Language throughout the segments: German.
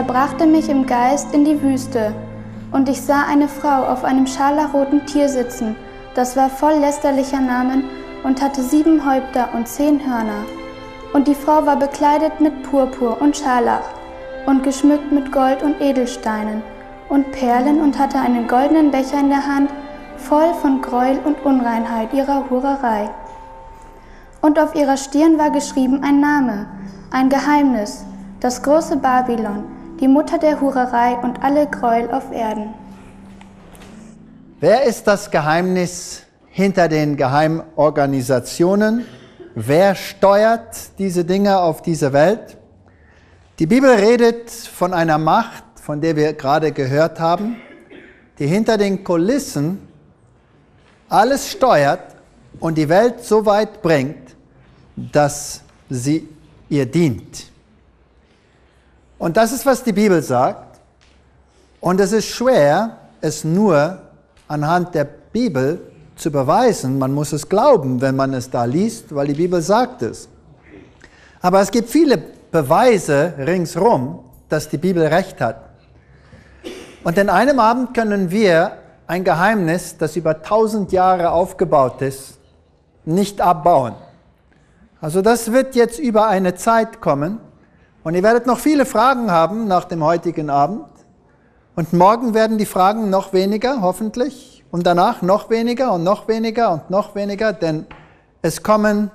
Er brachte mich im Geist in die Wüste. Und ich sah eine Frau auf einem scharlachroten Tier sitzen, das war voll lästerlicher Namen und hatte sieben Häupter und zehn Hörner. Und die Frau war bekleidet mit Purpur und Scharlach und geschmückt mit Gold und Edelsteinen und Perlen und hatte einen goldenen Becher in der Hand, voll von Gräuel und Unreinheit ihrer Hurerei. Und auf ihrer Stirn war geschrieben ein Name, ein Geheimnis, das große Babylon, die Mutter der Hurerei und alle Gräuel auf Erden. Wer ist das Geheimnis hinter den Geheimorganisationen? Wer steuert diese Dinge auf diese Welt? Die Bibel redet von einer Macht, von der wir gerade gehört haben, die hinter den Kulissen alles steuert und die Welt so weit bringt, dass sie ihr dient. Und das ist, was die Bibel sagt. Und es ist schwer, es nur anhand der Bibel zu beweisen. Man muss es glauben, wenn man es da liest, weil die Bibel sagt es. Aber es gibt viele Beweise ringsherum, dass die Bibel recht hat. Und in einem Abend können wir ein Geheimnis, das über tausend Jahre aufgebaut ist, nicht abbauen. Also das wird jetzt über eine Zeit kommen und ihr werdet noch viele Fragen haben nach dem heutigen Abend und morgen werden die Fragen noch weniger, hoffentlich, und danach noch weniger und noch weniger und noch weniger, denn es kommen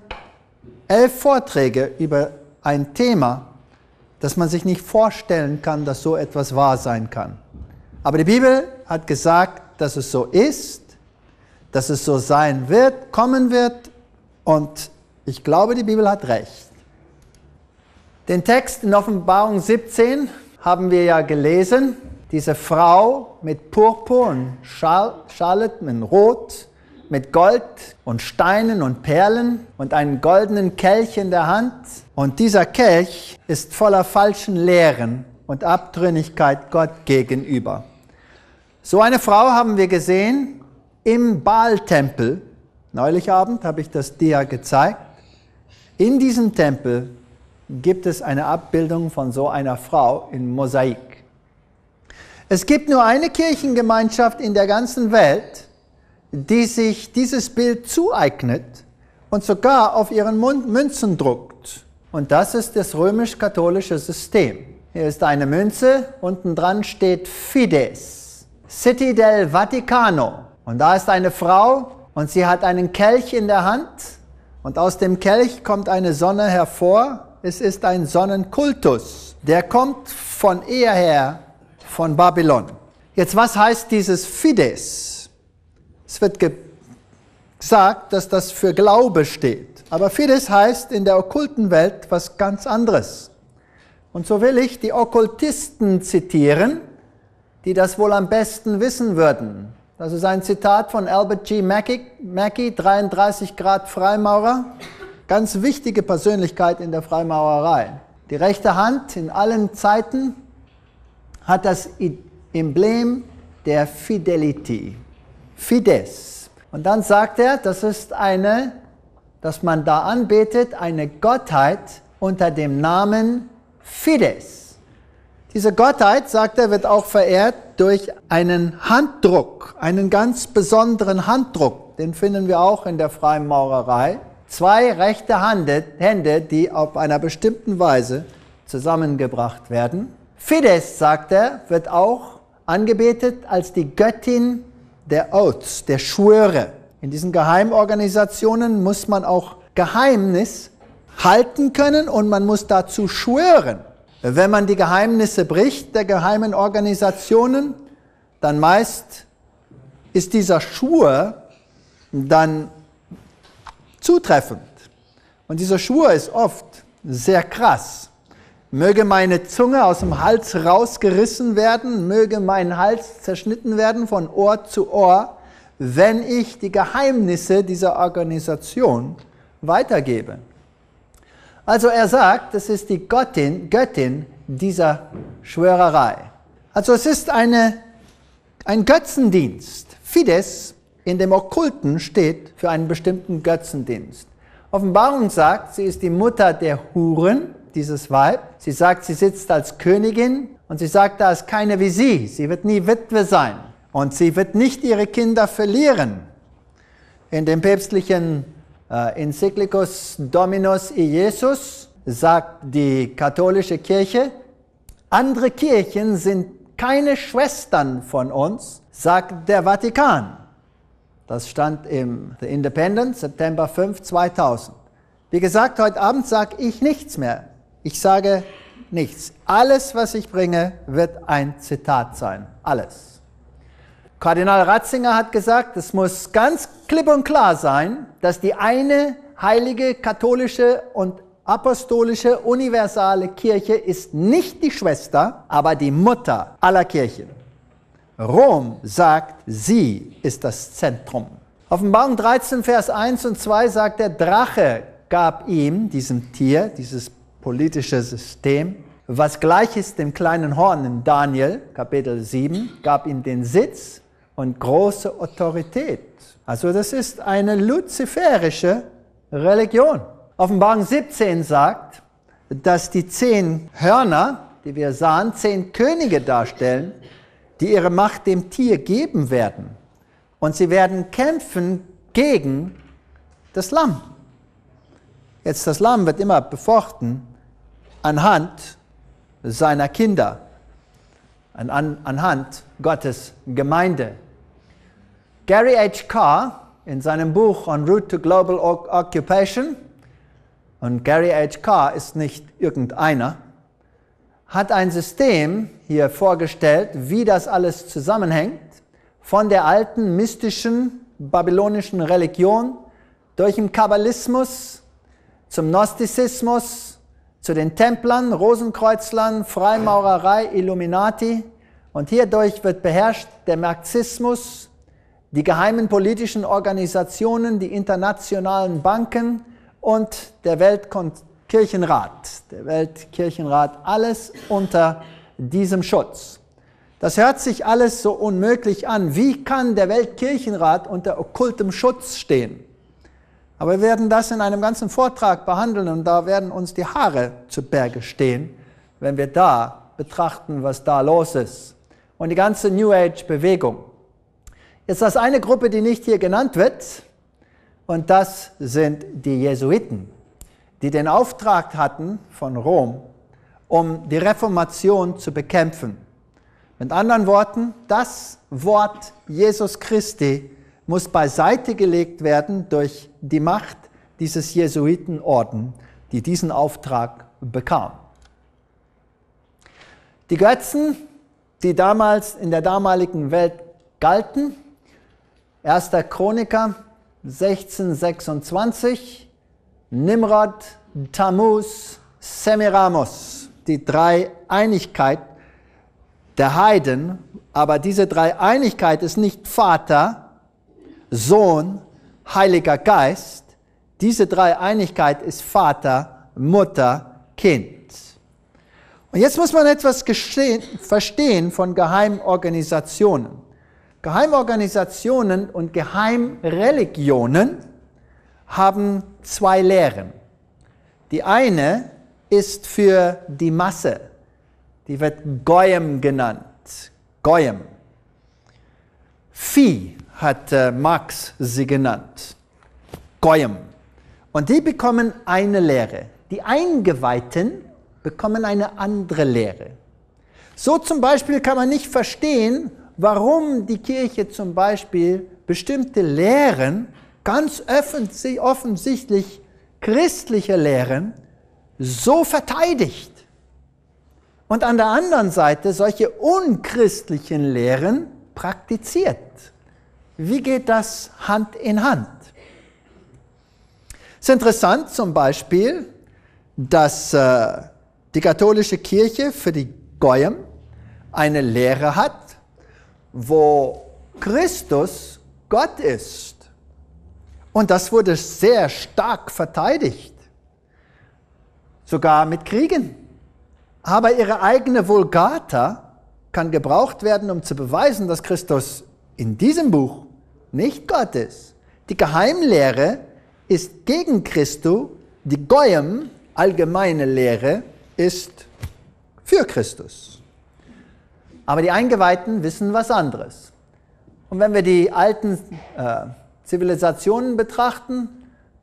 elf Vorträge über ein Thema, das man sich nicht vorstellen kann, dass so etwas wahr sein kann. Aber die Bibel hat gesagt, dass es so ist, dass es so sein wird, kommen wird und ich glaube, die Bibel hat recht. Den Text in Offenbarung 17 haben wir ja gelesen. Diese Frau mit Purpur und Schalet, mit Rot, mit Gold und Steinen und Perlen und einen goldenen Kelch in der Hand. Und dieser Kelch ist voller falschen Lehren und Abtrünnigkeit Gott gegenüber. So eine Frau haben wir gesehen im Baal-Tempel. Neulich Abend habe ich das Dia gezeigt. In diesem Tempel gibt es eine Abbildung von so einer Frau in Mosaik. Es gibt nur eine Kirchengemeinschaft in der ganzen Welt, die sich dieses Bild zueignet und sogar auf ihren Münzen druckt. Und das ist das römisch-katholische System. Hier ist eine Münze, unten dran steht Fides, City del Vaticano. Und da ist eine Frau und sie hat einen Kelch in der Hand und aus dem Kelch kommt eine Sonne hervor. Es ist ein Sonnenkultus. Der kommt von eher her von Babylon. Jetzt, was heißt dieses Fides? Es wird gesagt, dass das für Glaube steht. Aber Fides heißt in der okkulten Welt was ganz anderes. Und so will ich die Okkultisten zitieren, die das wohl am besten wissen würden. Das ist ein Zitat von Albert G. Mackey, Mackey 33 Grad Freimaurer. Ganz wichtige Persönlichkeit in der Freimaurerei. Die rechte Hand in allen Zeiten hat das Emblem der Fidelity. Fides. Und dann sagt er, das ist eine, dass man da anbetet, eine Gottheit unter dem Namen Fides. Diese Gottheit, sagt er, wird auch verehrt durch einen Handdruck, einen ganz besonderen Handdruck. Den finden wir auch in der Freimaurerei. Zwei rechte Hände, die auf einer bestimmten Weise zusammengebracht werden. Fides, sagt er, wird auch angebetet als die Göttin der Oaths, der Schwöre. In diesen Geheimorganisationen muss man auch Geheimnis halten können und man muss dazu schwören. Wenn man die Geheimnisse bricht der geheimen Organisationen, dann meist ist dieser Schwur dann zutreffend. Und dieser Schwur ist oft sehr krass. Möge meine Zunge aus dem Hals rausgerissen werden, möge mein Hals zerschnitten werden von Ohr zu Ohr, wenn ich die Geheimnisse dieser Organisation weitergebe. Also er sagt, das ist die Göttin, Göttin dieser Schwörerei. Also es ist eine, ein Götzendienst. Fides in dem Okkulten steht für einen bestimmten Götzendienst. Offenbarung sagt, sie ist die Mutter der Huren, dieses Weib. Sie sagt, sie sitzt als Königin Und sie sagt, da ist keine wie sie. Sie wird nie Witwe sein. Und sie wird nicht ihre Kinder verlieren. In dem päpstlichen äh, Encyclicus Dominus Iesus sagt die katholische Kirche, andere Kirchen sind keine Schwestern von uns, sagt der Vatikan. Das stand im The Independent, September 5, 2000. Wie gesagt, heute Abend sage ich nichts mehr. Ich sage nichts. Alles, was ich bringe, wird ein Zitat sein. Alles. Kardinal Ratzinger hat gesagt, es muss ganz klipp und klar sein, dass die eine heilige katholische und apostolische universale Kirche ist nicht die Schwester, aber die Mutter aller Kirchen. Rom sagt, sie ist das Zentrum. Offenbarung 13, Vers 1 und 2 sagt, der Drache gab ihm, diesem Tier, dieses politische System, was gleich ist dem kleinen Horn in Daniel, Kapitel 7, gab ihm den Sitz und große Autorität. Also das ist eine luziferische Religion. Offenbarung 17 sagt, dass die zehn Hörner, die wir sahen, zehn Könige darstellen, die ihre Macht dem Tier geben werden. Und sie werden kämpfen gegen das Lamm. Jetzt das Lamm wird immer befochten anhand seiner Kinder, an, anhand Gottes Gemeinde. Gary H. Carr in seinem Buch On Route to Global Occupation, und Gary H. Carr ist nicht irgendeiner, hat ein System hier vorgestellt, wie das alles zusammenhängt, von der alten mystischen babylonischen Religion durch den Kabbalismus zum Gnostizismus, zu den Templern, Rosenkreuzlern, Freimaurerei, Illuminati. Und hierdurch wird beherrscht der Marxismus, die geheimen politischen Organisationen, die internationalen Banken und der Weltkirchenrat. Der Weltkirchenrat, alles unter diesem Schutz. Das hört sich alles so unmöglich an. Wie kann der Weltkirchenrat unter okkultem Schutz stehen? Aber wir werden das in einem ganzen Vortrag behandeln und da werden uns die Haare zu Berge stehen, wenn wir da betrachten, was da los ist. Und die ganze New Age-Bewegung. Jetzt das eine Gruppe, die nicht hier genannt wird, und das sind die Jesuiten, die den Auftrag hatten von Rom, um die Reformation zu bekämpfen. Mit anderen Worten, das Wort Jesus Christi muss beiseite gelegt werden durch die Macht dieses Jesuitenorden, die diesen Auftrag bekam. Die Götzen, die damals in der damaligen Welt galten, 1. Chroniker 1626, Nimrod, Tammuz, Semiramus, die Dreieinigkeit der Heiden, aber diese Dreieinigkeit ist nicht Vater, Sohn, Heiliger Geist. Diese Dreieinigkeit ist Vater, Mutter, Kind. Und jetzt muss man etwas verstehen von Geheimorganisationen. Geheimorganisationen und Geheimreligionen haben zwei Lehren. Die eine ist für die Masse, die wird Goyim genannt. Goyim. Vieh hat äh, Marx sie genannt. Goyim. Und die bekommen eine Lehre. Die Eingeweihten bekommen eine andere Lehre. So zum Beispiel kann man nicht verstehen, warum die Kirche zum Beispiel bestimmte Lehren, ganz offensichtlich christliche Lehren, so verteidigt. Und an der anderen Seite solche unchristlichen Lehren praktiziert. Wie geht das Hand in Hand? Es ist interessant zum Beispiel, dass äh, die katholische Kirche für die Goyim eine Lehre hat, wo Christus Gott ist. Und das wurde sehr stark verteidigt, sogar mit Kriegen. Aber ihre eigene Vulgata kann gebraucht werden, um zu beweisen, dass Christus in diesem Buch nicht Gottes. Die Geheimlehre ist gegen Christus, die Goyim, allgemeine Lehre, ist für Christus. Aber die Eingeweihten wissen was anderes. Und wenn wir die alten äh, Zivilisationen betrachten,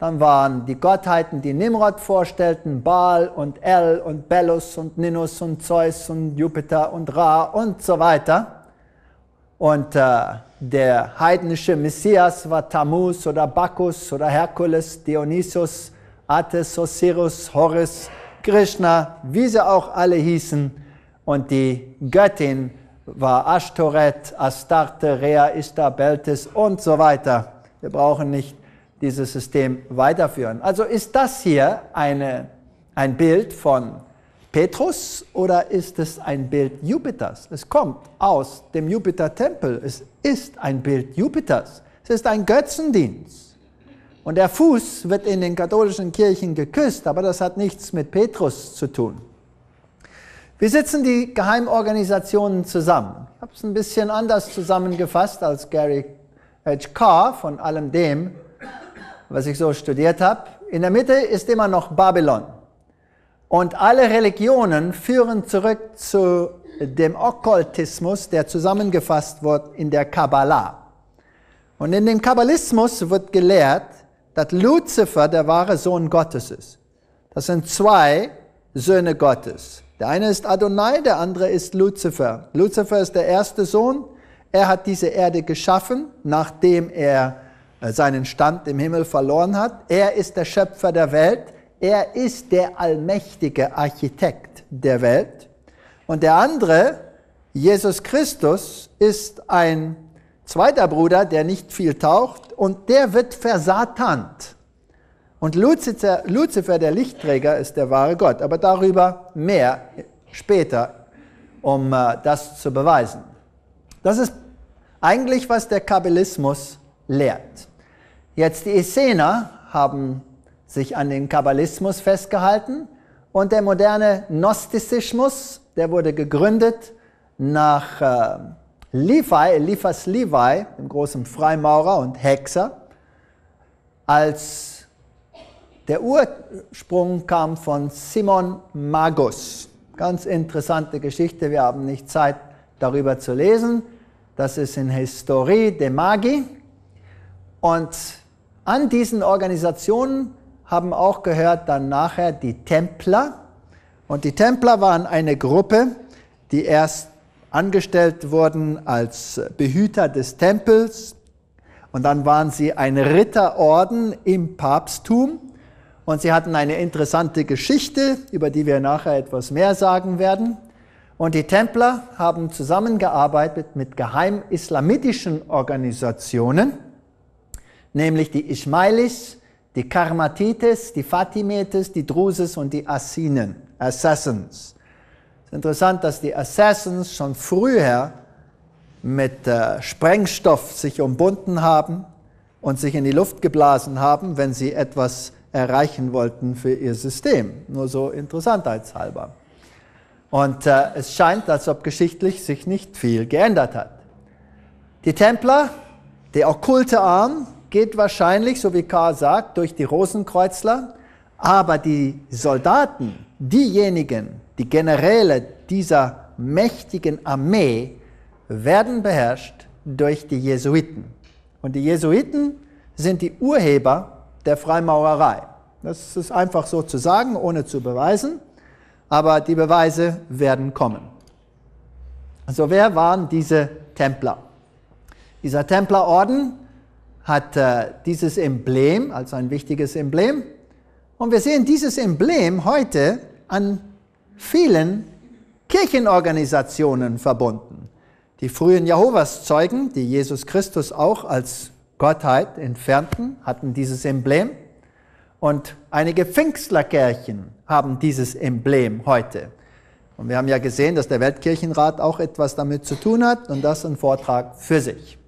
dann waren die Gottheiten, die Nimrod vorstellten, Baal und El und Belus und Ninus und Zeus und Jupiter und Ra und so weiter. Und äh, der heidnische Messias war Tammuz oder Bacchus oder Herkules, Dionysus, Athes, Osiris, Horus, Krishna, wie sie auch alle hießen. Und die Göttin war Ashtoreth, Astarte, Rea, Ishtar, Beltis und so weiter. Wir brauchen nicht dieses System weiterführen. Also ist das hier eine, ein Bild von Petrus oder ist es ein Bild Jupiters? Es kommt aus dem Jupiter-Tempel. Es ist ein Bild Jupiters. Es ist ein Götzendienst. Und der Fuß wird in den katholischen Kirchen geküsst, aber das hat nichts mit Petrus zu tun. Wie sitzen die Geheimorganisationen zusammen? Ich habe es ein bisschen anders zusammengefasst als Gary H. Carr von allem dem, was ich so studiert habe. In der Mitte ist immer noch Babylon. Und alle Religionen führen zurück zu dem Okkultismus, der zusammengefasst wird in der Kabbalah. Und in dem Kabbalismus wird gelehrt, dass Luzifer der wahre Sohn Gottes ist. Das sind zwei Söhne Gottes. Der eine ist Adonai, der andere ist Luzifer. Luzifer ist der erste Sohn. Er hat diese Erde geschaffen, nachdem er seinen Stand im Himmel verloren hat. Er ist der Schöpfer der Welt. Er ist der allmächtige Architekt der Welt. Und der andere, Jesus Christus, ist ein zweiter Bruder, der nicht viel taucht und der wird versatant. Und Luzifer, Luzifer, der Lichtträger, ist der wahre Gott. Aber darüber mehr später, um äh, das zu beweisen. Das ist eigentlich, was der Kabbalismus lehrt. Jetzt die Essener haben sich an den Kabbalismus festgehalten und der moderne Gnostizismus, der wurde gegründet nach äh, Levi, Eliphas Levi, dem großen Freimaurer und Hexer, als der Ursprung kam von Simon Magus. Ganz interessante Geschichte, wir haben nicht Zeit darüber zu lesen. Das ist in Historie de Magi. Und an diesen Organisationen haben auch gehört dann nachher die Templer. Und die Templer waren eine Gruppe, die erst angestellt wurden als Behüter des Tempels. Und dann waren sie ein Ritterorden im Papsttum. Und sie hatten eine interessante Geschichte, über die wir nachher etwas mehr sagen werden. Und die Templer haben zusammengearbeitet mit geheim islamitischen Organisationen nämlich die Ismailis, die Karmatites, die Fatimetes, die Druses und die Assinen, Assassins. Es ist interessant, dass die Assassins schon früher mit äh, Sprengstoff sich umbunden haben und sich in die Luft geblasen haben, wenn sie etwas erreichen wollten für ihr System. Nur so interessantheitshalber. Und äh, es scheint, als ob geschichtlich sich nicht viel geändert hat. Die Templer, der okkulte Arm, geht wahrscheinlich, so wie Karl sagt, durch die Rosenkreuzler, aber die Soldaten, diejenigen, die Generäle dieser mächtigen Armee, werden beherrscht durch die Jesuiten. Und die Jesuiten sind die Urheber der Freimaurerei. Das ist einfach so zu sagen, ohne zu beweisen, aber die Beweise werden kommen. Also wer waren diese Templer? Dieser Templerorden hat äh, dieses Emblem, also ein wichtiges Emblem. Und wir sehen dieses Emblem heute an vielen Kirchenorganisationen verbunden. Die frühen Jehovas-Zeugen, die Jesus Christus auch als Gottheit entfernten, hatten dieses Emblem. Und einige Pfingstlerkirchen haben dieses Emblem heute. Und wir haben ja gesehen, dass der Weltkirchenrat auch etwas damit zu tun hat und das ein Vortrag für sich.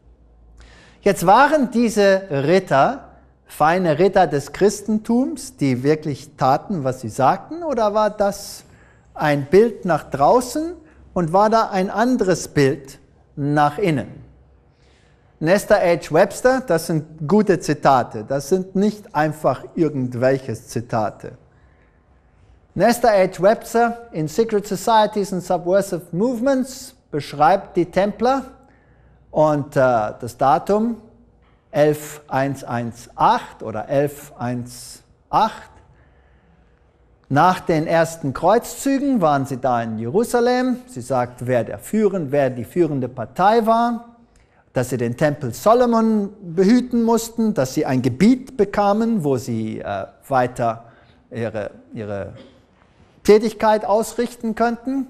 Jetzt waren diese Ritter feine Ritter des Christentums, die wirklich taten, was sie sagten, oder war das ein Bild nach draußen und war da ein anderes Bild nach innen? Nestor H. Webster, das sind gute Zitate, das sind nicht einfach irgendwelche Zitate. Nestor H. Webster in Secret Societies and Subversive Movements beschreibt die Templer und äh, das Datum 11118 oder 1118. Nach den ersten Kreuzzügen waren sie da in Jerusalem. Sie sagt, wer, der führend, wer die führende Partei war, dass sie den Tempel Solomon behüten mussten, dass sie ein Gebiet bekamen, wo sie äh, weiter ihre, ihre Tätigkeit ausrichten könnten.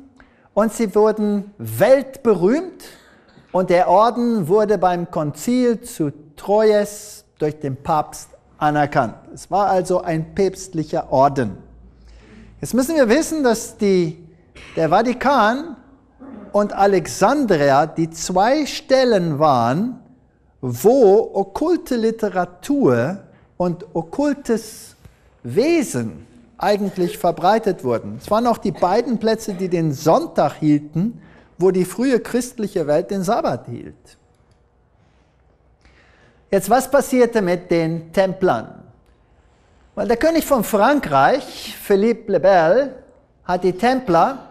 Und sie wurden weltberühmt und der Orden wurde beim Konzil zu Troyes durch den Papst anerkannt. Es war also ein päpstlicher Orden. Jetzt müssen wir wissen, dass die, der Vatikan und Alexandria die zwei Stellen waren, wo okkulte Literatur und okkultes Wesen eigentlich verbreitet wurden. Es waren auch die beiden Plätze, die den Sonntag hielten wo die frühe christliche Welt den Sabbat hielt. Jetzt, was passierte mit den Templern? Weil der König von Frankreich, Philippe le Bel, hat die Templer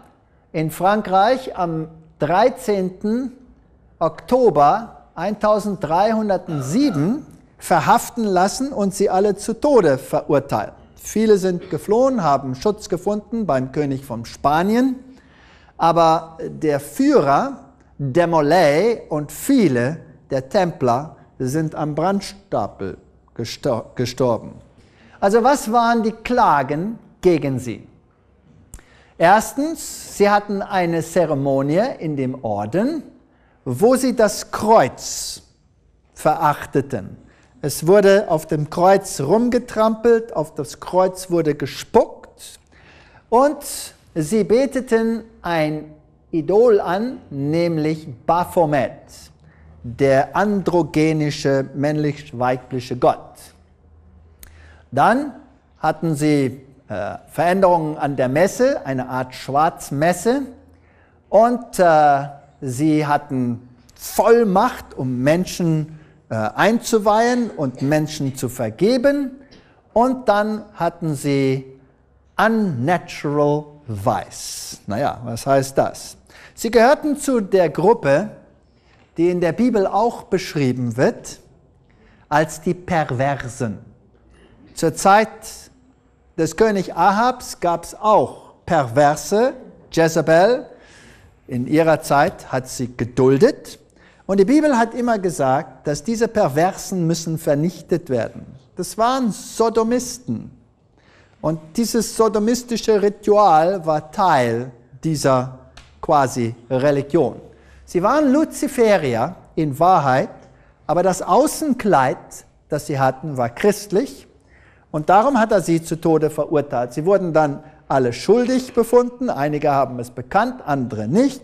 in Frankreich am 13. Oktober 1307 verhaften lassen und sie alle zu Tode verurteilt. Viele sind geflohen, haben Schutz gefunden beim König von Spanien. Aber der Führer der Molay und viele der Templer sind am Brandstapel gestorben. Also was waren die Klagen gegen sie? Erstens, sie hatten eine Zeremonie in dem Orden, wo sie das Kreuz verachteten. Es wurde auf dem Kreuz rumgetrampelt, auf das Kreuz wurde gespuckt und Sie beteten ein Idol an, nämlich Baphomet, der androgenische männlich-weibliche Gott. Dann hatten sie äh, Veränderungen an der Messe, eine Art Schwarzmesse, und äh, sie hatten Vollmacht, um Menschen äh, einzuweihen und Menschen zu vergeben. Und dann hatten sie unnatural weiß. Naja, was heißt das? Sie gehörten zu der Gruppe, die in der Bibel auch beschrieben wird als die Perversen. Zur Zeit des König Ahabs gab es auch Perverse. Jezebel in ihrer Zeit hat sie geduldet. Und die Bibel hat immer gesagt, dass diese Perversen müssen vernichtet werden. Das waren Sodomisten. Und dieses sodomistische Ritual war Teil dieser quasi Religion. Sie waren Luziferier in Wahrheit, aber das Außenkleid, das sie hatten, war christlich und darum hat er sie zu Tode verurteilt. Sie wurden dann alle schuldig befunden, einige haben es bekannt, andere nicht.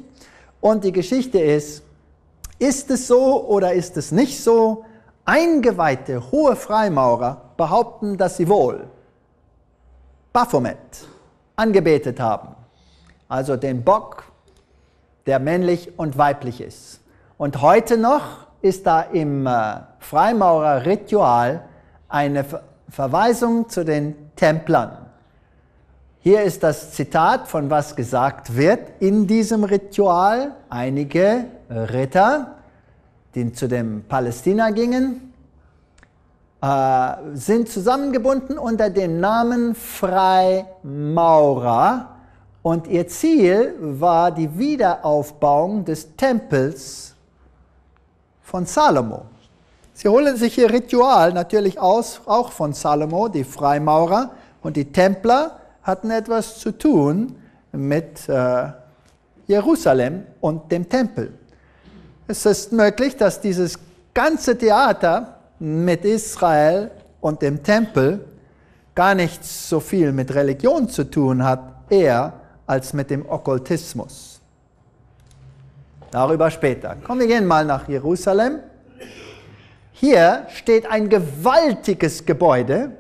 Und die Geschichte ist, ist es so oder ist es nicht so? Eingeweihte hohe Freimaurer behaupten, dass sie wohl Baphomet angebetet haben. Also den Bock, der männlich und weiblich ist. Und heute noch ist da im äh, Freimaurer-Ritual eine Verweisung zu den Templern. Hier ist das Zitat von was gesagt wird in diesem Ritual. Einige Ritter, die zu dem Palästina gingen, äh, sind zusammengebunden unter dem Namen Freimaurer und ihr Ziel war die Wiederaufbauung des Tempels von Salomo. Sie holen sich ihr Ritual natürlich aus, auch von Salomo, die Freimaurer und die Templer hatten etwas zu tun mit äh, Jerusalem und dem Tempel. Es ist möglich, dass dieses ganze Theater mit Israel und dem Tempel gar nicht so viel mit Religion zu tun hat, eher als mit dem Okkultismus. Darüber später. Kommen wir gehen mal nach Jerusalem. Hier steht ein gewaltiges Gebäude,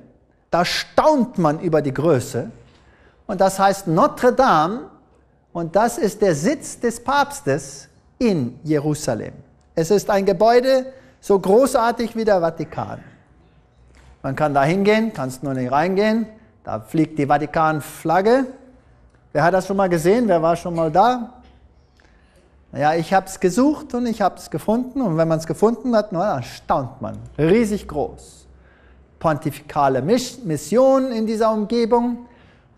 da staunt man über die Größe. Und das heißt Notre Dame und das ist der Sitz des Papstes in Jerusalem. Es ist ein Gebäude, so großartig wie der Vatikan. Man kann da hingehen, kannst nur nicht reingehen. Da fliegt die Vatikan-Flagge. Wer hat das schon mal gesehen? Wer war schon mal da? Naja, ich habe es gesucht und ich habe es gefunden. Und wenn man es gefunden hat, na, dann staunt man. Riesig groß. Pontifikale Mission in dieser Umgebung.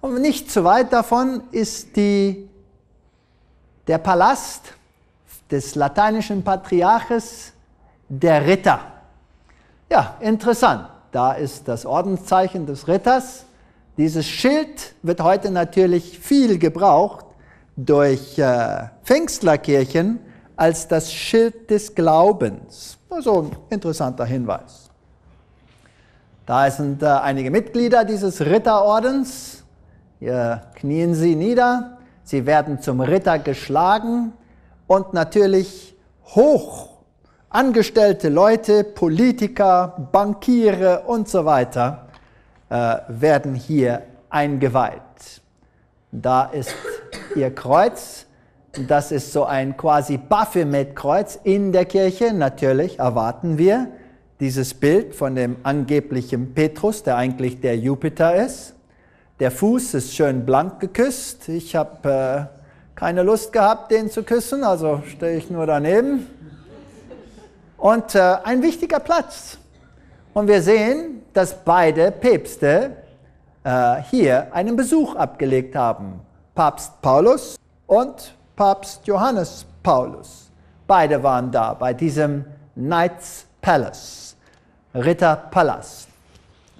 Und nicht zu weit davon ist die, der Palast des lateinischen Patriarches, der Ritter. Ja, interessant. Da ist das Ordenszeichen des Ritters. Dieses Schild wird heute natürlich viel gebraucht durch äh, Pfingstlerkirchen als das Schild des Glaubens. Also ein interessanter Hinweis. Da sind äh, einige Mitglieder dieses Ritterordens. Hier knien sie nieder. Sie werden zum Ritter geschlagen und natürlich hoch angestellte Leute, Politiker, Bankiere und so weiter äh, werden hier eingeweiht. Da ist ihr Kreuz. Das ist so ein quasi Baphomet-Kreuz in der Kirche. Natürlich erwarten wir dieses Bild von dem angeblichen Petrus, der eigentlich der Jupiter ist. Der Fuß ist schön blank geküsst. Ich habe äh, keine Lust gehabt, den zu küssen, also stehe ich nur daneben. Und äh, ein wichtiger Platz. Und wir sehen, dass beide Päpste äh, hier einen Besuch abgelegt haben. Papst Paulus und Papst Johannes Paulus. Beide waren da bei diesem Knights Palace, Ritterpalast.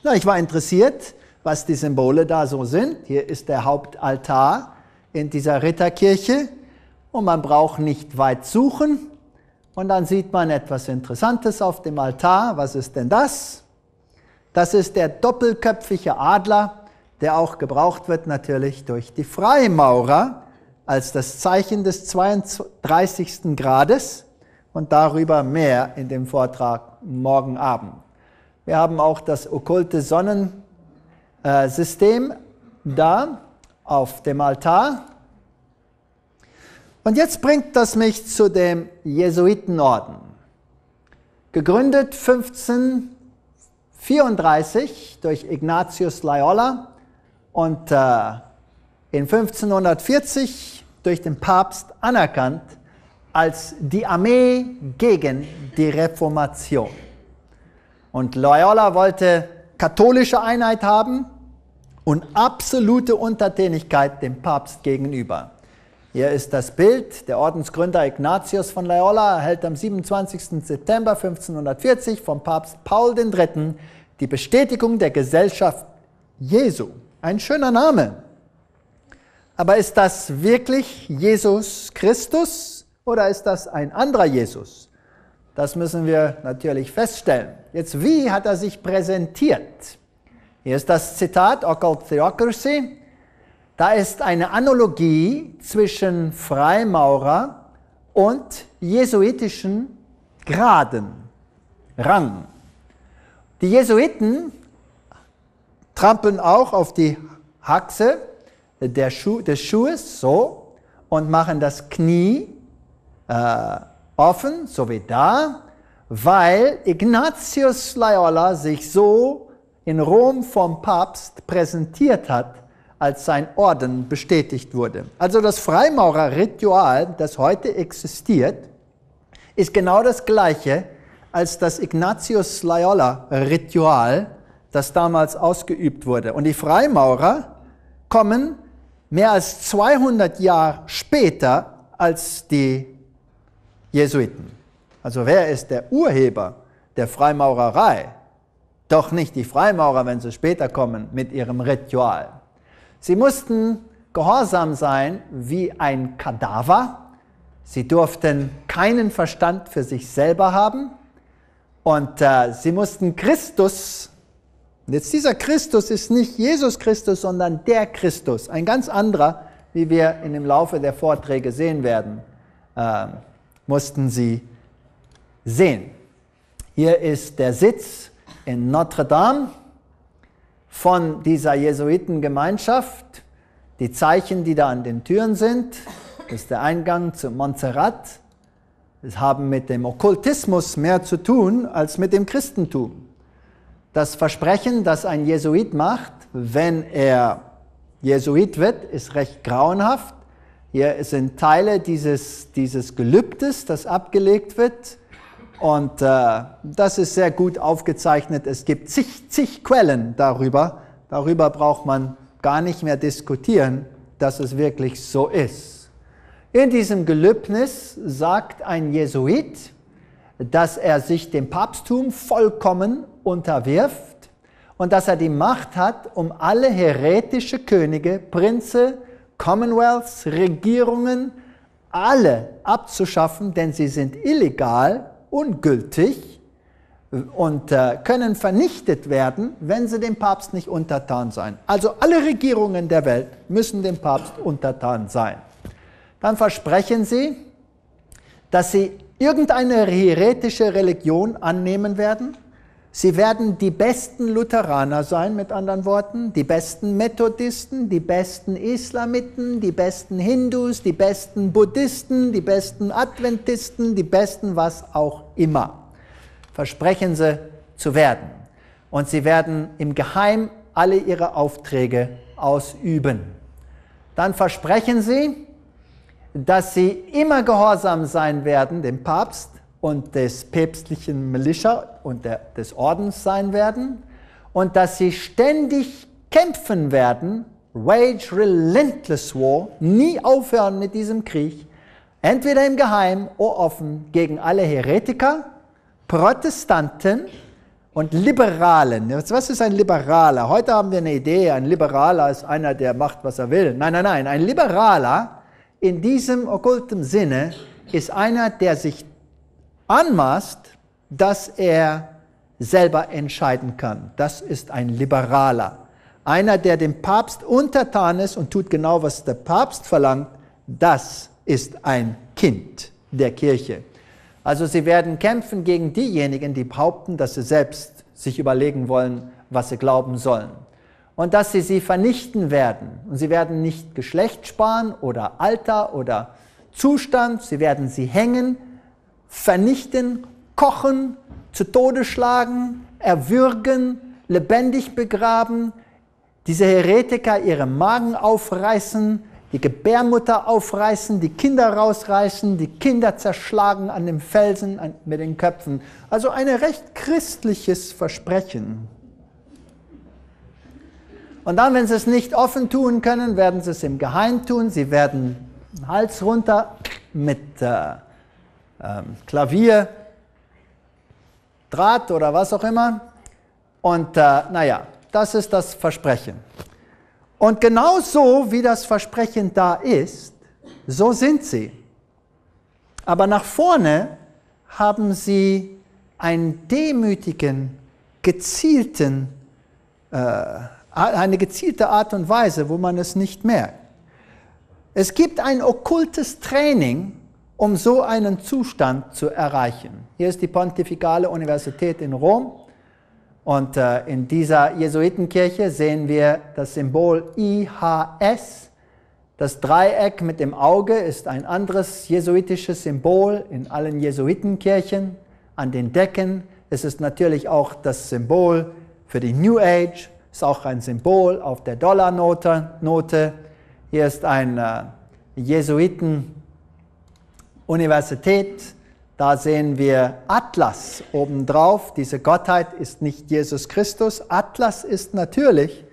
Na, ich war interessiert, was die Symbole da so sind. Hier ist der Hauptaltar in dieser Ritterkirche und man braucht nicht weit suchen. Und dann sieht man etwas Interessantes auf dem Altar. Was ist denn das? Das ist der doppelköpfige Adler, der auch gebraucht wird natürlich durch die Freimaurer als das Zeichen des 32. Grades und darüber mehr in dem Vortrag morgen Abend. Wir haben auch das okkulte Sonnensystem da auf dem Altar. Und jetzt bringt das mich zu dem Jesuitenorden. Gegründet 1534 durch Ignatius Loyola und äh, in 1540 durch den Papst anerkannt als die Armee gegen die Reformation. Und Loyola wollte katholische Einheit haben und absolute Untertänigkeit dem Papst gegenüber. Hier ist das Bild. Der Ordensgründer Ignatius von Loyola erhält am 27. September 1540 vom Papst Paul III. die Bestätigung der Gesellschaft Jesu. Ein schöner Name. Aber ist das wirklich Jesus Christus oder ist das ein anderer Jesus? Das müssen wir natürlich feststellen. Jetzt, wie hat er sich präsentiert? Hier ist das Zitat Occult Theocracy. Da ist eine Analogie zwischen Freimaurer und jesuitischen Graden, Rang. Die Jesuiten trampeln auch auf die Haxe Schuh, des Schuhes so und machen das Knie äh, offen, so wie da, weil Ignatius Loyola sich so in Rom vom Papst präsentiert hat, als sein Orden bestätigt wurde. Also das Freimaurerritual, das heute existiert, ist genau das gleiche als das Ignatius Loyola Ritual, das damals ausgeübt wurde. Und die Freimaurer kommen mehr als 200 Jahre später als die Jesuiten. Also wer ist der Urheber der Freimaurerei? Doch nicht die Freimaurer, wenn sie später kommen mit ihrem Ritual. Sie mussten gehorsam sein wie ein Kadaver. Sie durften keinen Verstand für sich selber haben. Und äh, sie mussten Christus und jetzt dieser Christus ist nicht Jesus Christus, sondern der Christus, ein ganz anderer, wie wir in dem Laufe der Vorträge sehen werden, äh, mussten sie sehen. Hier ist der Sitz in Notre Dame von dieser Jesuitengemeinschaft. Die Zeichen, die da an den Türen sind, das ist der Eingang zu Montserrat. Es haben mit dem Okkultismus mehr zu tun als mit dem Christentum. Das Versprechen, das ein Jesuit macht, wenn er Jesuit wird, ist recht grauenhaft. Hier sind Teile dieses, dieses Gelübdes, das abgelegt wird. Und äh, das ist sehr gut aufgezeichnet. Es gibt zig, zig Quellen darüber. Darüber braucht man gar nicht mehr diskutieren, dass es wirklich so ist. In diesem Gelübnis sagt ein Jesuit, dass er sich dem Papsttum vollkommen unterwirft und dass er die Macht hat, um alle heretische Könige, Prinze, Commonwealths, Regierungen, alle abzuschaffen, denn sie sind illegal, ungültig und äh, können vernichtet werden, wenn sie dem Papst nicht untertan sein. Also alle Regierungen der Welt müssen dem Papst untertan sein. Dann versprechen sie, dass sie irgendeine heretische Religion annehmen werden. Sie werden die besten Lutheraner sein, mit anderen Worten, die besten Methodisten, die besten Islamiten, die besten Hindus, die besten Buddhisten, die besten Adventisten, die besten was auch immer. Versprechen sie zu werden. Und sie werden im Geheim alle ihre Aufträge ausüben. Dann versprechen sie, dass sie immer gehorsam sein werden dem Papst und des päpstlichen Militia und der, des Ordens sein werden und dass sie ständig kämpfen werden, wage relentless war, nie aufhören mit diesem Krieg, entweder im Geheim oder offen gegen alle Heretiker, Protestanten und Liberalen. Was ist ein Liberaler? Heute haben wir eine Idee, ein Liberaler ist einer, der macht, was er will. Nein, nein, nein, ein Liberaler in diesem okkulten Sinne ist einer, der sich anmaßt, dass er selber entscheiden kann. Das ist ein Liberaler. Einer, der dem Papst untertan ist und tut genau, was der Papst verlangt, das ist ein Kind der Kirche. Also sie werden kämpfen gegen diejenigen, die behaupten, dass sie selbst sich überlegen wollen, was sie glauben sollen und dass sie sie vernichten werden. Und sie werden nicht Geschlecht sparen oder Alter oder Zustand, sie werden sie hängen, vernichten, kochen, zu Tode schlagen, erwürgen, lebendig begraben, diese Heretiker ihre Magen aufreißen, die Gebärmutter aufreißen, die Kinder rausreißen, die Kinder zerschlagen an dem Felsen mit den Köpfen. Also ein recht christliches Versprechen. Und dann, wenn sie es nicht offen tun können, werden sie es im Geheim tun. Sie werden Hals runter mit äh, äh, Klavier, Draht oder was auch immer. Und äh, naja, das ist das Versprechen. Und genau so, wie das Versprechen da ist, so sind sie. Aber nach vorne haben sie einen demütigen, gezielten äh, eine gezielte Art und Weise, wo man es nicht merkt. Es gibt ein okkultes Training, um so einen Zustand zu erreichen. Hier ist die Pontifikale Universität in Rom und äh, in dieser Jesuitenkirche sehen wir das Symbol IHS. Das Dreieck mit dem Auge ist ein anderes jesuitisches Symbol in allen Jesuitenkirchen. An den Decken ist es natürlich auch das Symbol für die New Age ist auch ein Symbol auf der Dollarnote. Note. Hier ist eine äh, Jesuiten-Universität. Da sehen wir Atlas obendrauf. Diese Gottheit ist nicht Jesus Christus. Atlas ist natürlich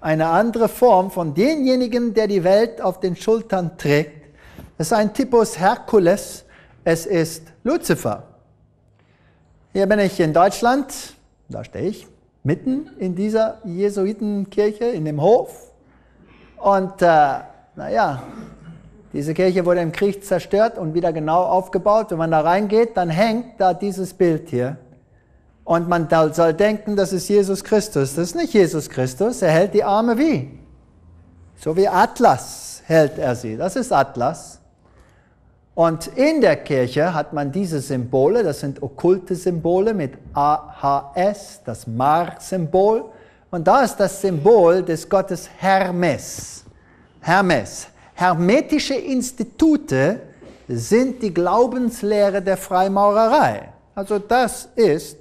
eine andere Form von demjenigen, der die Welt auf den Schultern trägt. Es ist ein Typus Herkules. Es ist Luzifer. Hier bin ich in Deutschland. Da stehe ich mitten in dieser Jesuitenkirche, in dem Hof. Und äh, naja, diese Kirche wurde im Krieg zerstört und wieder genau aufgebaut. Wenn man da reingeht, dann hängt da dieses Bild hier. Und man soll denken, das ist Jesus Christus. Das ist nicht Jesus Christus. Er hält die Arme wie? So wie Atlas hält er sie. Das ist Atlas. Und in der Kirche hat man diese Symbole, das sind okkulte Symbole mit AHS, das Mar-Symbol. Und da ist das Symbol des Gottes Hermes. Hermes. Hermetische Institute sind die Glaubenslehre der Freimaurerei. Also das ist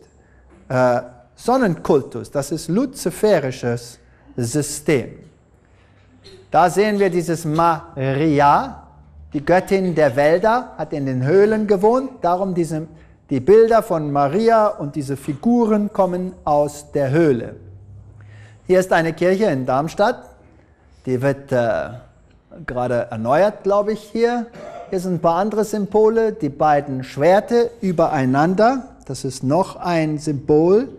äh, Sonnenkultus, das ist luziferisches System. Da sehen wir dieses Maria, Die Göttin der Wälder hat in den Höhlen gewohnt, darum diese, die Bilder von Maria und diese Figuren kommen aus der Höhle. Hier ist eine Kirche in Darmstadt, die wird äh, gerade erneuert, glaube ich, hier. Hier sind ein paar andere Symbole, die beiden Schwerte übereinander. Das ist noch ein Symbol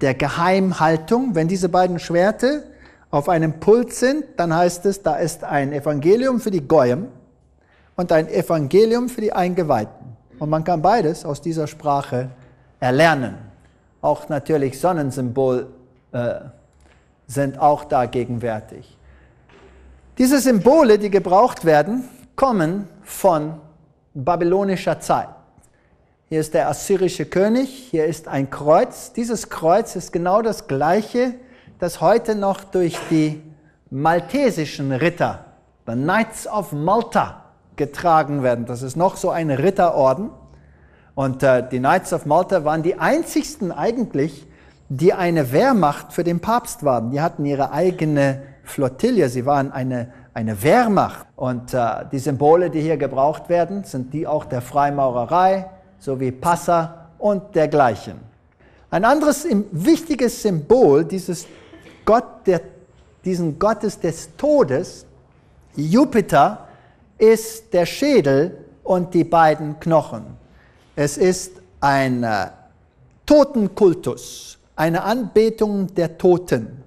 der Geheimhaltung. Wenn diese beiden Schwerte auf einem Pult sind, dann heißt es, da ist ein Evangelium für die Goyim und ein Evangelium für die Eingeweihten. Und man kann beides aus dieser Sprache erlernen. Auch natürlich Sonnensymbol äh, sind auch da gegenwärtig. Diese Symbole, die gebraucht werden, kommen von babylonischer Zeit. Hier ist der assyrische König, hier ist ein Kreuz. Dieses Kreuz ist genau das gleiche, das heute noch durch die maltesischen Ritter, the Knights of Malta, getragen werden. Das ist noch so ein Ritterorden. Und äh, die Knights of Malta waren die einzigsten eigentlich, die eine Wehrmacht für den Papst waren. Die hatten ihre eigene Flottille, sie waren eine, eine Wehrmacht. Und äh, die Symbole, die hier gebraucht werden, sind die auch der Freimaurerei, sowie Passa und dergleichen. Ein anderes wichtiges Symbol dieses Gott, der, diesen Gottes des Todes, Jupiter, ist der Schädel und die beiden Knochen. Es ist ein äh, Totenkultus, eine Anbetung der Toten.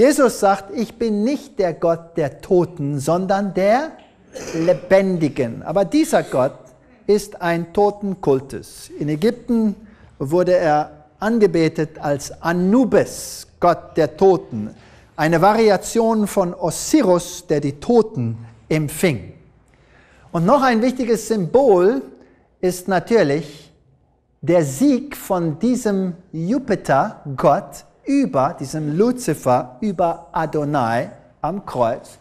Jesus sagt, ich bin nicht der Gott der Toten, sondern der Lebendigen. Aber dieser Gott ist ein Totenkultus. In Ägypten wurde er angebetet als Anubis, Gott der Toten, eine Variation von Osiris, der die Toten empfing. Und noch ein wichtiges Symbol ist natürlich der Sieg von diesem Jupiter, Gott, über diesem Luzifer, über Adonai am Kreuz.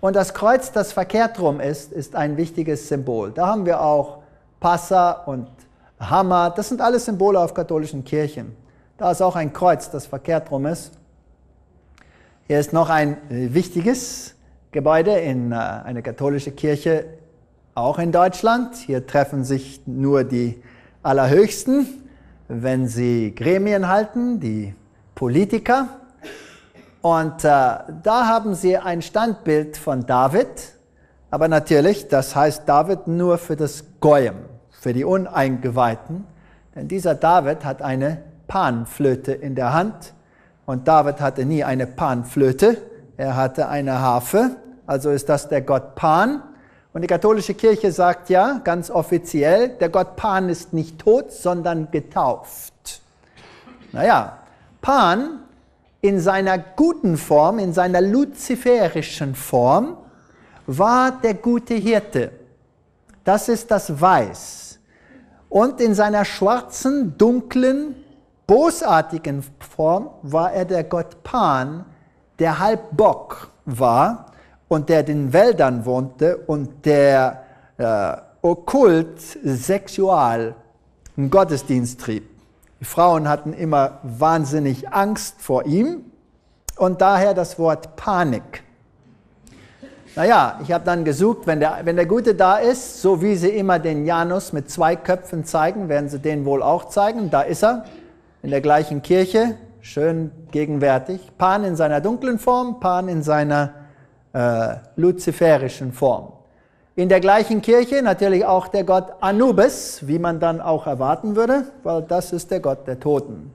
Und das Kreuz, das verkehrt rum ist, ist ein wichtiges Symbol. Da haben wir auch Passa und Hammer. Das sind alles Symbole auf katholischen Kirchen. Da ist auch ein Kreuz, das verkehrt rum ist. Hier ist noch ein wichtiges Gebäude in äh, eine katholische Kirche auch in Deutschland. Hier treffen sich nur die Allerhöchsten, wenn sie Gremien halten, die Politiker. Und äh, da haben sie ein Standbild von David, aber natürlich, das heißt David nur für das Goyim, für die Uneingeweihten. Denn dieser David hat eine Panflöte in der Hand und David hatte nie eine Panflöte, er hatte eine Harfe, also ist das der Gott Pan und die katholische Kirche sagt ja ganz offiziell, der Gott Pan ist nicht tot, sondern getauft. Naja, Pan in seiner guten Form, in seiner luziferischen Form, war der gute Hirte. Das ist das Weiß. Und in seiner schwarzen, dunklen, bosartigen Form war er der Gott Pan, der halb Bock war und der in den Wäldern wohnte und der äh, okkult, sexual einen Gottesdienst trieb. Die Frauen hatten immer wahnsinnig Angst vor ihm und daher das Wort Panik. Naja, ich habe dann gesucht, wenn der, wenn der Gute da ist, so wie sie immer den Janus mit zwei Köpfen zeigen, werden sie den wohl auch zeigen. Da ist er, in der gleichen Kirche, schön gegenwärtig. Pan in seiner dunklen Form, Pan in seiner äh, luziferischen Form. In der gleichen Kirche natürlich auch der Gott Anubis, wie man dann auch erwarten würde, weil das ist der Gott der Toten.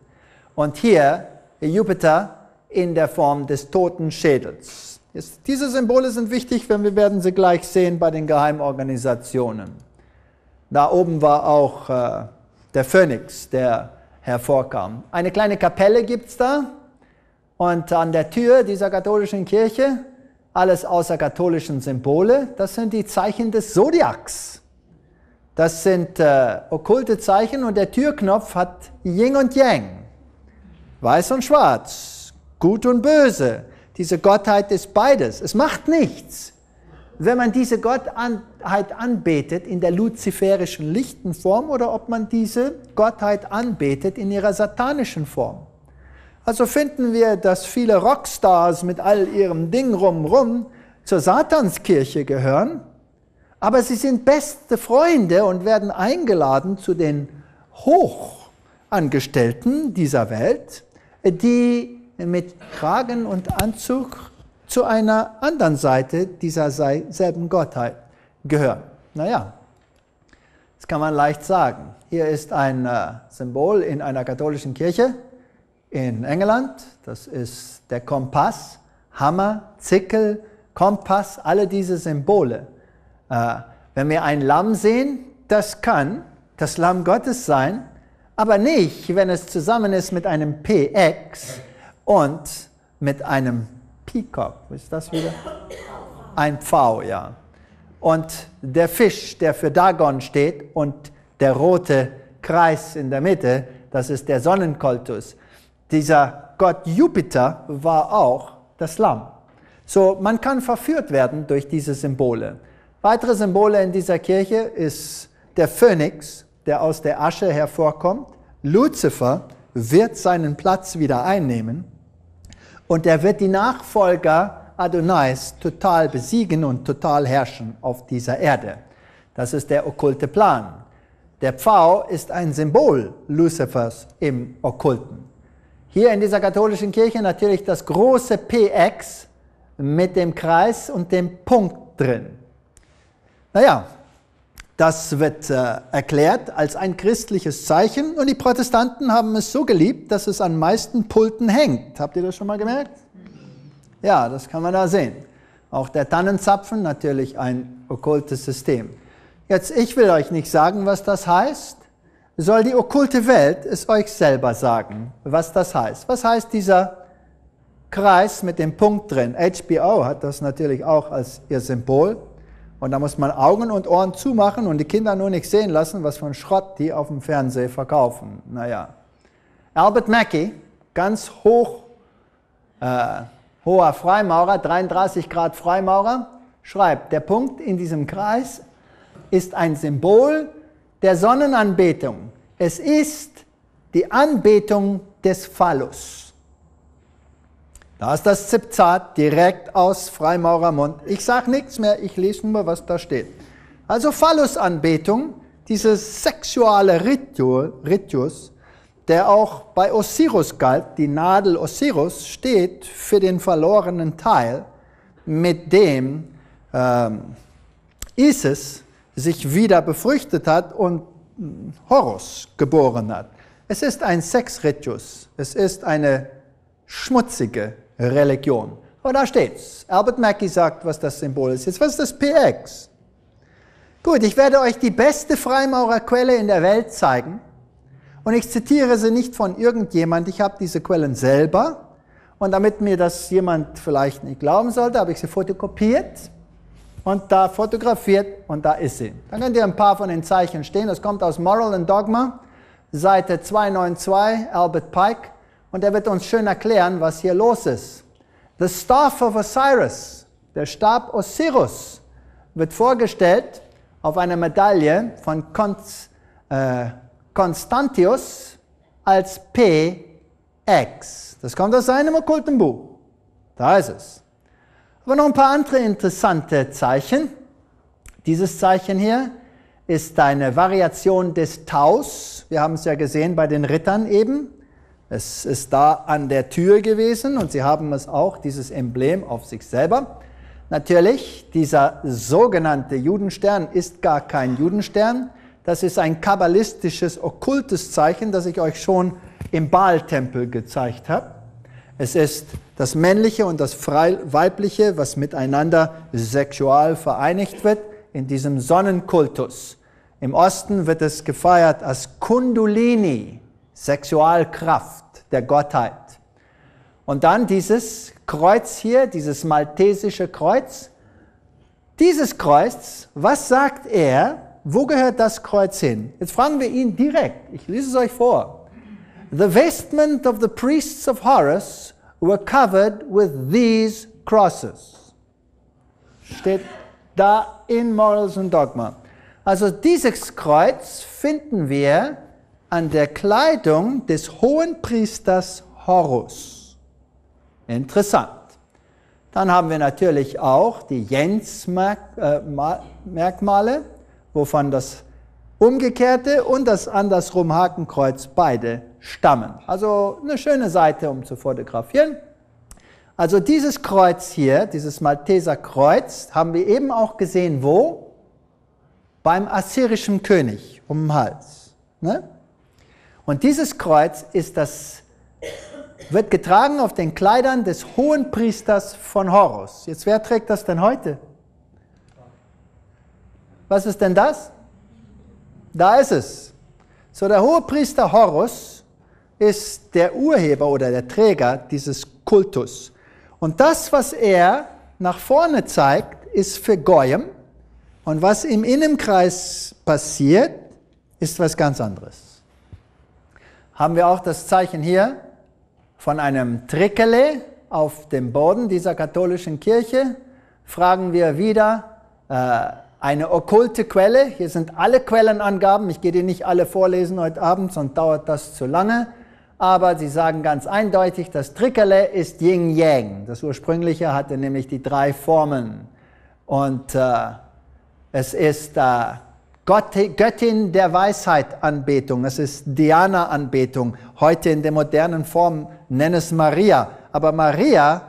Und hier Jupiter in der Form des Totenschädels. Diese Symbole sind wichtig, wenn wir werden sie gleich sehen bei den Geheimorganisationen. Da oben war auch äh, der Phönix, der hervorkam. Eine kleine Kapelle gibt es da und an der Tür dieser katholischen Kirche alles außer katholischen Symbole, das sind die Zeichen des Zodiacs. Das sind äh, okkulte Zeichen und der Türknopf hat Yin und Yang, weiß und schwarz, gut und böse. Diese Gottheit ist beides. Es macht nichts. Wenn man diese Gottheit anbetet in der luziferischen lichten Form oder ob man diese Gottheit anbetet in ihrer satanischen Form. Also finden wir, dass viele Rockstars mit all ihrem Ding rumrum zur Satanskirche gehören, Aber sie sind beste Freunde und werden eingeladen zu den Hochangestellten dieser Welt, die mit Kragen und Anzug zu einer anderen Seite dieser selben Gottheit gehören. Naja, das kann man leicht sagen. Hier ist ein äh, Symbol in einer katholischen Kirche in England. Das ist der Kompass, Hammer, Zickel, Kompass, alle diese Symbole. Äh, wenn wir ein Lamm sehen, das kann das Lamm Gottes sein, aber nicht, wenn es zusammen ist mit einem PX und mit einem Peacock. Was ist das wieder? Ein Pfau, ja. Und der Fisch, der für Dagon steht und der rote Kreis in der Mitte, das ist der Sonnenkultus. Dieser Gott Jupiter war auch das Lamm. So, man kann verführt werden durch diese Symbole. Weitere Symbole in dieser Kirche ist der Phönix, der aus der Asche hervorkommt. Luzifer wird seinen Platz wieder einnehmen und er wird die Nachfolger Adonais total besiegen und total herrschen auf dieser Erde. Das ist der okkulte Plan. Der Pfau ist ein Symbol Luzifers im Okkulten. Hier in dieser katholischen Kirche natürlich das große PX mit dem Kreis und dem Punkt drin. Naja, das wird äh, erklärt als ein christliches Zeichen und die Protestanten haben es so geliebt, dass es an meisten Pulten hängt. Habt ihr das schon mal gemerkt? Ja, das kann man da sehen. Auch der Tannenzapfen natürlich ein okkultes System. Jetzt, ich will euch nicht sagen, was das heißt. Soll die okkulte Welt es euch selber sagen, was das heißt. Was heißt dieser Kreis mit dem Punkt drin? HBO hat das natürlich auch als ihr Symbol. Und da muss man Augen und Ohren zumachen und die Kinder nur nicht sehen lassen, was ein Schrott die auf dem Fernseher verkaufen. Naja. Albert Mackey, ganz hoch, äh, hoher Freimaurer, 33 Grad Freimaurer, schreibt, der Punkt in diesem Kreis ist ein Symbol der Sonnenanbetung. Es ist die Anbetung des Phallus. Da ist das Zipzat direkt aus Freimaurermund. Ich sage nichts mehr, ich lese nur, was da steht. Also Phallusanbetung, dieses sexuelle Ritus, der auch bei Osiris galt, die Nadel Osiris steht für den verlorenen Teil, mit dem ähm, Isis sich wieder befruchtet hat und Horus geboren hat. Es ist ein Sexritus, es ist eine schmutzige Religion. Aber da steht's. Albert Mackey sagt, was das Symbol ist. Jetzt, was ist das PX? Gut, ich werde euch die beste Freimaurerquelle in der Welt zeigen. Und ich zitiere sie nicht von irgendjemand. Ich habe diese Quellen selber. Und damit mir das jemand vielleicht nicht glauben sollte, habe ich sie fotokopiert und da fotografiert und da ist sie. Dann könnt ihr ein paar von den Zeichen stehen. Das kommt aus Moral and Dogma, Seite 292, Albert Pike und er wird uns schön erklären, was hier los ist. The Staff of Osiris, der Stab Osiris, wird vorgestellt auf einer Medaille von Konst, äh, Constantius als PX. Das kommt aus seinem okkulten Buch. Da ist es. Aber noch ein paar andere interessante Zeichen. Dieses Zeichen hier ist eine Variation des Taus. Wir haben es ja gesehen bei den Rittern eben. Es ist da an der Tür gewesen und sie haben es auch, dieses Emblem, auf sich selber. Natürlich, dieser sogenannte Judenstern ist gar kein Judenstern. Das ist ein kabbalistisches, okkultes Zeichen, das ich euch schon im Baaltempel gezeigt habe. Es ist das Männliche und das Weibliche, was miteinander sexual vereinigt wird, in diesem Sonnenkultus. Im Osten wird es gefeiert als Kundulini, Sexualkraft der Gottheit. Und dann dieses Kreuz hier, dieses maltesische Kreuz. Dieses Kreuz, was sagt er? Wo gehört das Kreuz hin? Jetzt fragen wir ihn direkt. Ich lese es euch vor. The vestment of the priests of Horus were covered with these crosses. Steht da in Morals and Dogma. Also dieses Kreuz finden wir an der Kleidung des hohen Priesters Horus. Interessant. Dann haben wir natürlich auch die Jens-Merkmale, wovon das umgekehrte und das andersrum Hakenkreuz beide stammen. Also eine schöne Seite, um zu fotografieren. Also dieses Kreuz hier, dieses Malteser Kreuz, haben wir eben auch gesehen, wo? Beim assyrischen König um den Hals. Ne? Und dieses Kreuz ist das wird getragen auf den Kleidern des hohen Priesters von Horus. Jetzt, wer trägt das denn heute? Was ist denn das? Da ist es. So, der hohe Priester Horus ist der Urheber oder der Träger dieses Kultus. Und das, was er nach vorne zeigt, ist für Goyim. Und was im Innenkreis passiert, ist was ganz anderes. Haben wir auch das Zeichen hier von einem Trickele auf dem Boden dieser katholischen Kirche, fragen wir wieder äh, eine okkulte Quelle. Hier sind alle Quellenangaben. Ich gehe die nicht alle vorlesen heute Abend, sonst dauert das zu lange. Aber sie sagen ganz eindeutig, das Trickele ist Yin Yang. Das ursprüngliche hatte nämlich die drei Formen. Und äh, es ist äh, Göttin der Weisheit Anbetung. Es ist Diana Anbetung. Heute in der modernen Form nenn es Maria. Aber Maria,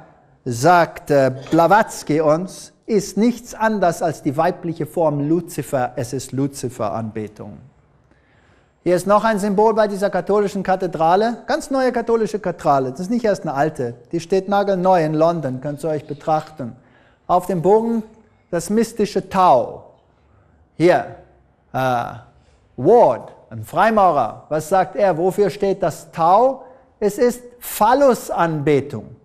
sagt äh, Blavatsky uns, ist nichts anderes als die weibliche Form Luzifer. Es ist Luzifer-Anbetung. Hier ist noch ein Symbol bei dieser katholischen Kathedrale, ganz neue katholische Kathedrale. Das ist nicht erst eine alte, die steht nagelneu in London, könnt ihr euch betrachten. Auf dem Bogen das mystische Tau. Hier, äh, Ward, ein Freimaurer, was sagt er? Wofür steht das Tau? Es ist Phallusanbetung.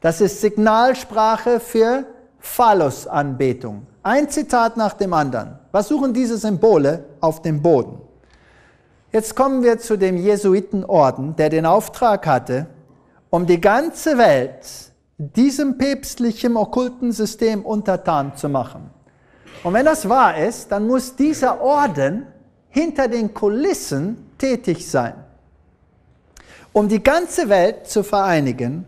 Das ist Signalsprache für Phallusanbetung. Ein Zitat nach dem anderen. Was suchen diese Symbole auf dem Boden? Jetzt kommen wir zu dem Jesuitenorden, der den Auftrag hatte, um die ganze Welt diesem päpstlichen okkulten System untertan zu machen. Und wenn das wahr ist, dann muss dieser Orden hinter den Kulissen tätig sein um die ganze Welt zu vereinigen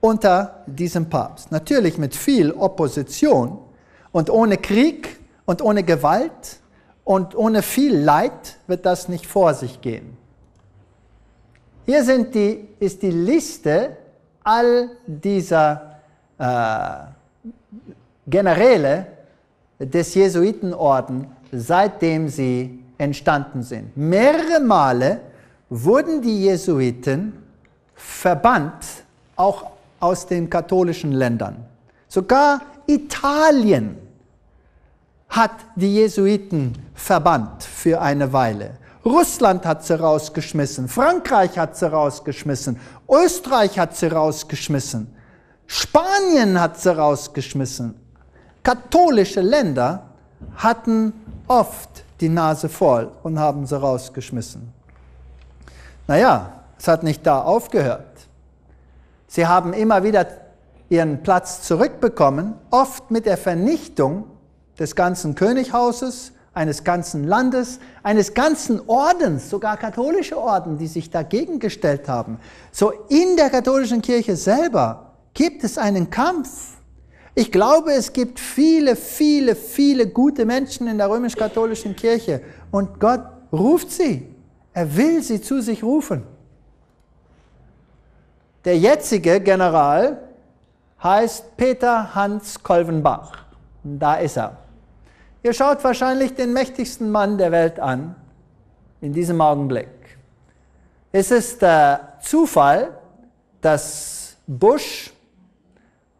unter diesem Papst. Natürlich mit viel Opposition und ohne Krieg und ohne Gewalt und ohne viel Leid wird das nicht vor sich gehen. Hier die, ist die Liste all dieser äh, Generäle des Jesuitenorden, seitdem sie entstanden sind. Mehrere Male wurden die Jesuiten verbannt, auch aus den katholischen Ländern. Sogar Italien hat die Jesuiten verbannt für eine Weile. Russland hat sie rausgeschmissen, Frankreich hat sie rausgeschmissen, Österreich hat sie rausgeschmissen, Spanien hat sie rausgeschmissen. Katholische Länder hatten oft die Nase voll und haben sie rausgeschmissen. Naja, es hat nicht da aufgehört. Sie haben immer wieder ihren Platz zurückbekommen, oft mit der Vernichtung des ganzen Könighauses, eines ganzen Landes, eines ganzen Ordens, sogar katholische Orden, die sich dagegen gestellt haben. So in der katholischen Kirche selber gibt es einen Kampf. Ich glaube, es gibt viele, viele, viele gute Menschen in der römisch-katholischen Kirche und Gott ruft sie. Er will sie zu sich rufen. Der jetzige General heißt Peter Hans Kolvenbach. Da ist er. Ihr schaut wahrscheinlich den mächtigsten Mann der Welt an in diesem Augenblick. Es ist der Zufall, dass Bush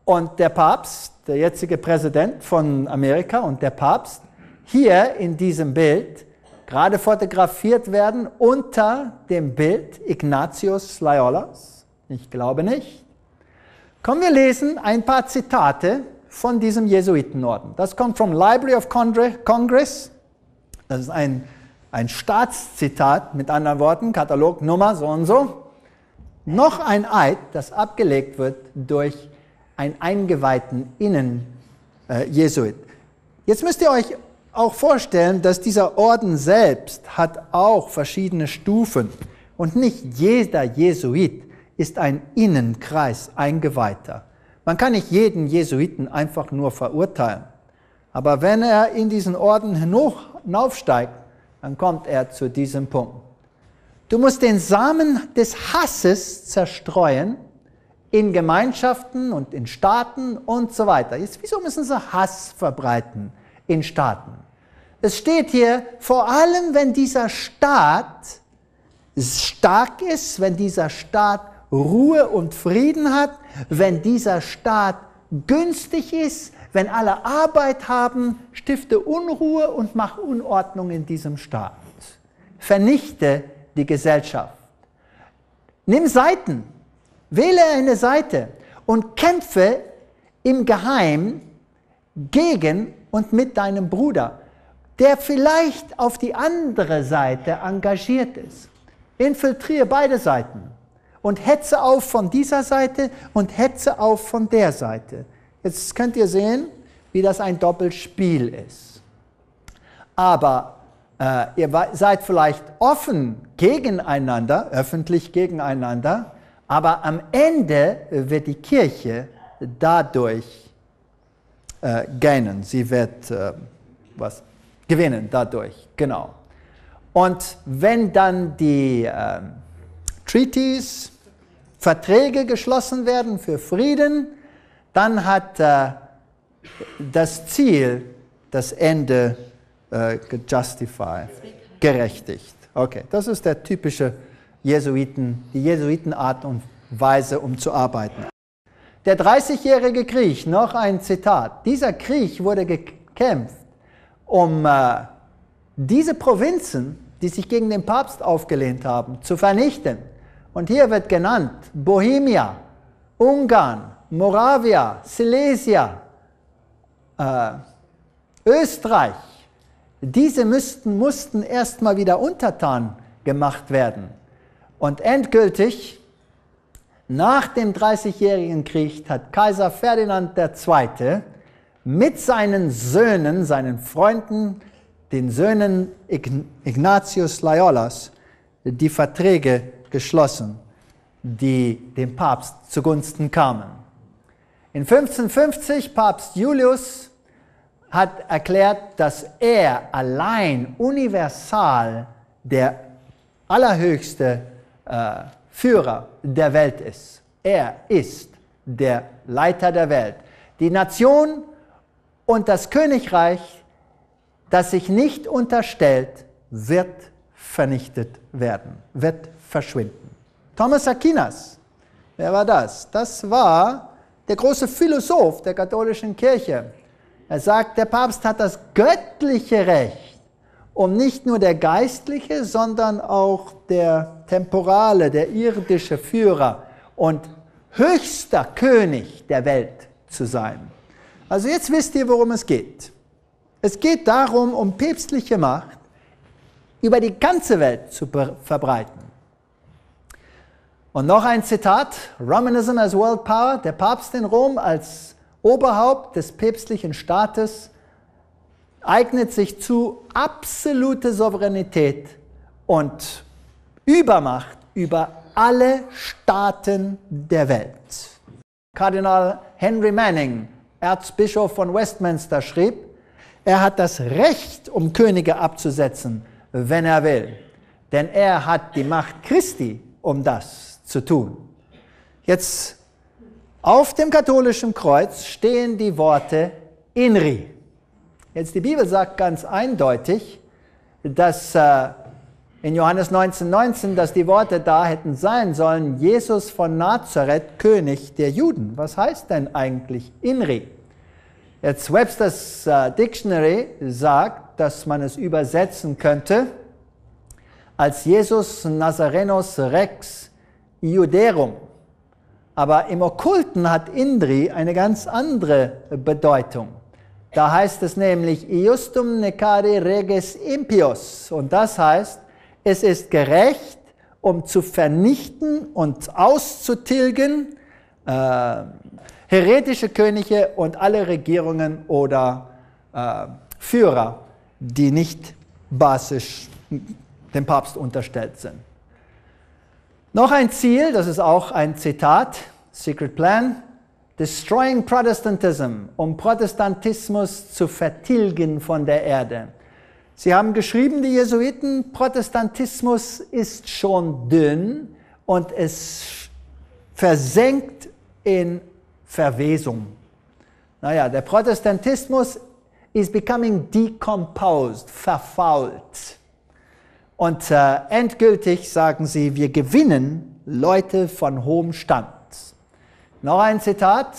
und der Papst, der jetzige Präsident von Amerika und der Papst, hier in diesem Bild gerade fotografiert werden unter dem Bild Ignatius Loyolas? Ich glaube nicht. Kommen wir lesen ein paar Zitate von diesem Jesuitenorden. Das kommt vom Library of Congress. Das ist ein, ein Staatszitat, mit anderen Worten, Katalognummer so und so. Noch ein Eid, das abgelegt wird durch einen eingeweihten Innen-Jesuit. Äh, Jetzt müsst ihr euch auch vorstellen, dass dieser Orden selbst hat auch verschiedene Stufen und nicht jeder Jesuit ist ein Innenkreis eingeweihter. Man kann nicht jeden Jesuiten einfach nur verurteilen. Aber wenn er in diesen Orden hinaufsteigt, dann kommt er zu diesem Punkt. Du musst den Samen des Hasses zerstreuen in Gemeinschaften und in Staaten und so weiter. Jetzt, wieso müssen sie Hass verbreiten in Staaten? Es steht hier, vor allem wenn dieser Staat stark ist, wenn dieser Staat Ruhe und Frieden hat, wenn dieser Staat günstig ist, wenn alle Arbeit haben, stifte Unruhe und mach Unordnung in diesem Staat. Vernichte die Gesellschaft. Nimm Seiten, wähle eine Seite und kämpfe im Geheim gegen und mit deinem Bruder, der vielleicht auf die andere Seite engagiert ist. Infiltriere beide Seiten und hetze auf von dieser Seite und hetze auf von der Seite. Jetzt könnt ihr sehen, wie das ein Doppelspiel ist. Aber äh, ihr seid vielleicht offen gegeneinander, öffentlich gegeneinander, aber am Ende wird die Kirche dadurch äh, gähnen. Sie wird äh, was gewinnen dadurch, genau. Und wenn dann die äh, Treaties, Verträge geschlossen werden für Frieden, dann hat äh, das Ziel das Ende äh, justified, gerechtigt. Okay, das ist der typische Jesuiten, die Jesuitenart und Weise, um zu arbeiten. Der 30-jährige Krieg, noch ein Zitat. Dieser Krieg wurde gekämpft, um äh, diese Provinzen, die sich gegen den Papst aufgelehnt haben, zu vernichten. Und hier wird genannt Bohemia, Ungarn, Moravia, Silesia, äh, Österreich, diese müssten, mussten erstmal wieder untertan gemacht werden. Und endgültig, nach dem Dreißigjährigen Krieg, hat Kaiser Ferdinand II. mit seinen Söhnen, seinen Freunden, den Söhnen Ignatius Loyolas, die Verträge geschlossen, die dem Papst zugunsten kamen. In 1550 Papst Julius hat erklärt, dass er allein universal der allerhöchste äh, Führer der Welt ist. Er ist der Leiter der Welt. Die Nation und das Königreich, das sich nicht unterstellt, wird vernichtet werden, wird verschwinden. Thomas Aquinas, wer war das? Das war der große Philosoph der katholischen Kirche. Er sagt, der Papst hat das göttliche Recht, um nicht nur der geistliche, sondern auch der temporale, der irdische Führer und höchster König der Welt zu sein. Also jetzt wisst ihr, worum es geht. Es geht darum, um päpstliche Macht über die ganze Welt zu verbreiten. Und noch ein Zitat, Romanism as World Power, der Papst in Rom als Oberhaupt des päpstlichen Staates eignet sich zu absolute Souveränität und Übermacht über alle Staaten der Welt. Kardinal Henry Manning, Erzbischof von Westminster, schrieb, er hat das Recht, um Könige abzusetzen, wenn er will, denn er hat die Macht Christi, um das zu tun. Jetzt auf dem katholischen Kreuz stehen die Worte Inri. Jetzt die Bibel sagt ganz eindeutig, dass äh, in Johannes 19,19, 19, dass die Worte da hätten sein sollen, Jesus von Nazareth, König der Juden. Was heißt denn eigentlich Inri? Jetzt Webster's äh, Dictionary sagt, dass man es übersetzen könnte als Jesus Nazarenos Rex Iuderum. Aber im Okkulten hat Indri eine ganz andere Bedeutung. Da heißt es nämlich Iustum necare reges impios. Und das heißt, es ist gerecht, um zu vernichten und auszutilgen äh, heretische Könige und alle Regierungen oder äh, Führer, die nicht basisch dem Papst unterstellt sind. Noch ein Ziel, das ist auch ein Zitat, Secret Plan. Destroying Protestantism, um Protestantismus zu vertilgen von der Erde. Sie haben geschrieben, die Jesuiten, Protestantismus ist schon dünn und es versenkt in Verwesung. Naja, der Protestantismus is becoming decomposed, verfault. Und äh, endgültig sagen sie, wir gewinnen Leute von hohem Stand. Noch ein Zitat.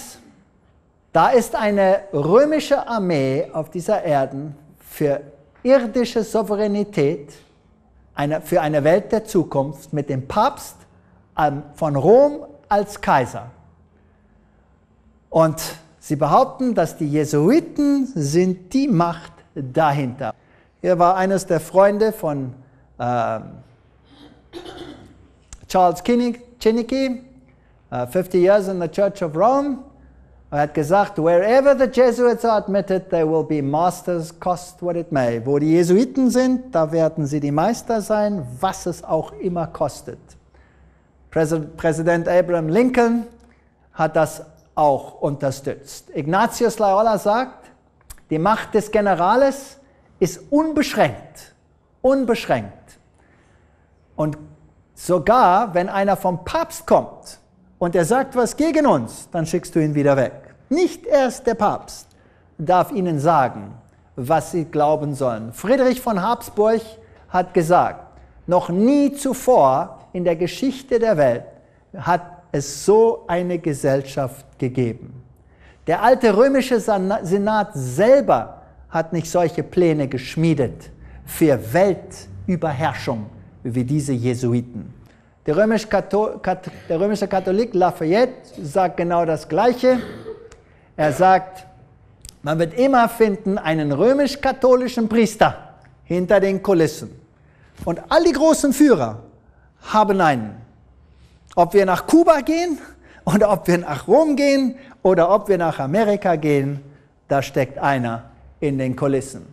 Da ist eine römische Armee auf dieser Erde für irdische Souveränität, eine, für eine Welt der Zukunft mit dem Papst ähm, von Rom als Kaiser. Und sie behaupten, dass die Jesuiten sind die Macht dahinter. Hier war eines der Freunde von Charles Kinnicky, uh, 50 years in the Church of Rome. Er hat gesagt, wherever the Jesuits are admitted, they will be masters, cost what it may. Wo die Jesuiten sind, da werden sie die Meister sein, was es auch immer kostet. Präsident Abraham Lincoln hat das auch unterstützt. Ignatius Loyola sagt, die Macht des Generales ist unbeschränkt. Unbeschränkt. Und sogar wenn einer vom Papst kommt und er sagt was gegen uns, dann schickst du ihn wieder weg. Nicht erst der Papst darf ihnen sagen, was sie glauben sollen. Friedrich von Habsburg hat gesagt, noch nie zuvor in der Geschichte der Welt hat es so eine Gesellschaft gegeben. Der alte römische Senat selber hat nicht solche Pläne geschmiedet für Weltüberherrschung wie diese Jesuiten. Der, römisch der römische Katholik Lafayette sagt genau das Gleiche. Er sagt, man wird immer finden einen römisch-katholischen Priester hinter den Kulissen. Und all die großen Führer haben einen. Ob wir nach Kuba gehen oder ob wir nach Rom gehen oder ob wir nach Amerika gehen, da steckt einer in den Kulissen.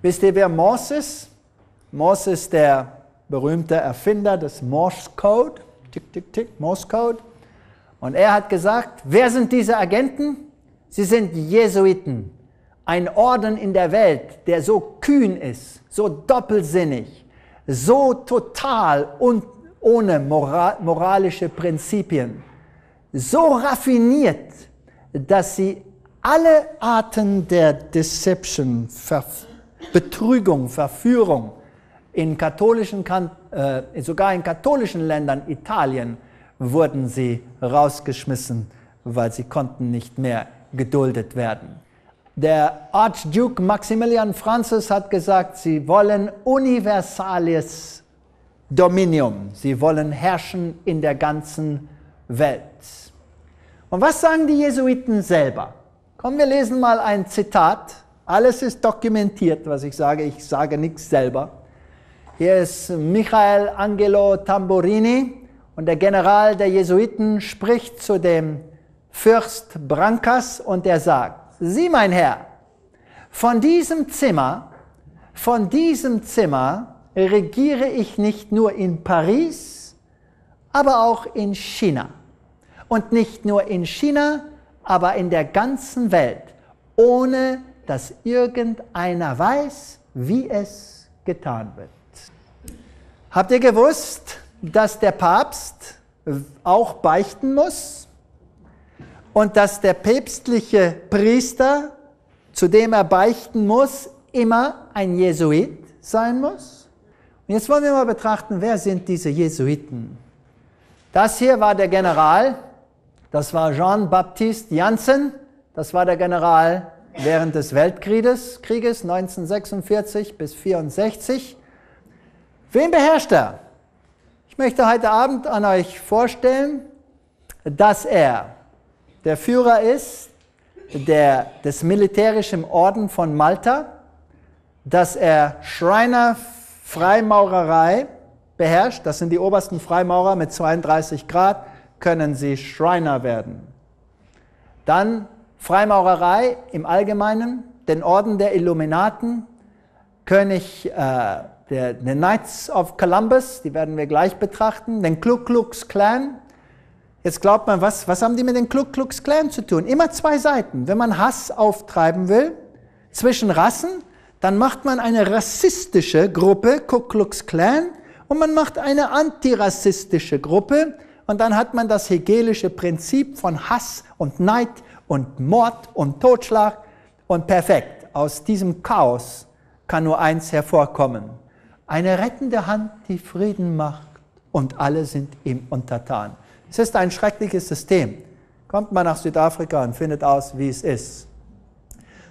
Wisst ihr, wer? Morse ist der berühmter Erfinder des Morse Code, tick, tick, tick, Morse Code. Und er hat gesagt, wer sind diese Agenten? Sie sind Jesuiten, ein Orden in der Welt, der so kühn ist, so doppelsinnig, so total und ohne moral, moralische Prinzipien, so raffiniert, dass sie alle Arten der Deception, Ver Betrügung, Verführung, in katholischen, äh, sogar in katholischen Ländern, Italien, wurden sie rausgeschmissen, weil sie konnten nicht mehr geduldet werden. Der Archduke Maximilian Francis hat gesagt, sie wollen universales Dominium, sie wollen herrschen in der ganzen Welt. Und was sagen die Jesuiten selber? Kommen wir lesen mal ein Zitat. Alles ist dokumentiert, was ich sage. Ich sage nichts selber. Hier ist Michael Angelo Tamburini und der General der Jesuiten spricht zu dem Fürst Brancas und er sagt, Sie, mein Herr, von diesem Zimmer, von diesem Zimmer regiere ich nicht nur in Paris, aber auch in China. Und nicht nur in China, aber in der ganzen Welt, ohne dass irgendeiner weiß, wie es getan wird. Habt ihr gewusst, dass der Papst auch beichten muss und dass der päpstliche Priester, zu dem er beichten muss, immer ein Jesuit sein muss? Und jetzt wollen wir mal betrachten, wer sind diese Jesuiten? Das hier war der General, das war Jean-Baptiste Janssen, das war der General während des Weltkrieges, Krieges 1946 bis 1964. Wen beherrscht er? Ich möchte heute Abend an euch vorstellen, dass er der Führer ist der, des militärischen Orden von Malta, dass er Schreiner Freimaurerei beherrscht. Das sind die obersten Freimaurer mit 32 Grad, können sie Schreiner werden. Dann Freimaurerei im Allgemeinen, den Orden der Illuminaten, König äh, der, der Knights of Columbus, die werden wir gleich betrachten, den Ku Klux Klan, Jetzt glaubt man, was, was haben die mit den Ku Klux Klan zu tun? Immer zwei Seiten. Wenn man Hass auftreiben will zwischen Rassen, dann macht man eine rassistische Gruppe, Ku Klux Klan, und man macht eine antirassistische Gruppe, und dann hat man das hegelische Prinzip von Hass und Neid und Mord und Totschlag und perfekt. Aus diesem Chaos kann nur eins hervorkommen. Eine rettende Hand, die Frieden macht und alle sind ihm untertan. Es ist ein schreckliches System. Kommt mal nach Südafrika und findet aus, wie es ist.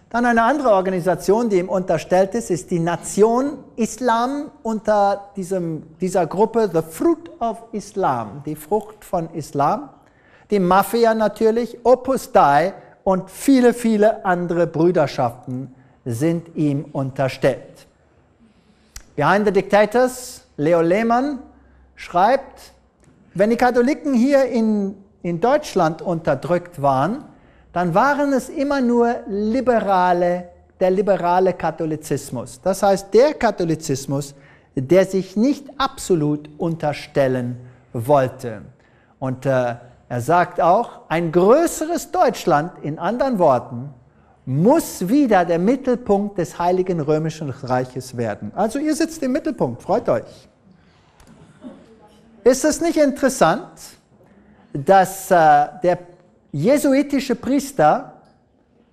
Dann eine andere Organisation, die ihm unterstellt ist, ist die Nation Islam unter diesem, dieser Gruppe The Fruit of Islam, die Frucht von Islam. Die Mafia natürlich, Opus Dei und viele, viele andere Brüderschaften sind ihm unterstellt. Behind the Dictators, Leo Lehmann schreibt, wenn die Katholiken hier in, in Deutschland unterdrückt waren, dann waren es immer nur liberale, der liberale Katholizismus. Das heißt, der Katholizismus, der sich nicht absolut unterstellen wollte. Und äh, er sagt auch, ein größeres Deutschland, in anderen Worten, muss wieder der Mittelpunkt des Heiligen Römischen Reiches werden. Also ihr sitzt im Mittelpunkt, freut euch. Ist es nicht interessant, dass äh, der jesuitische Priester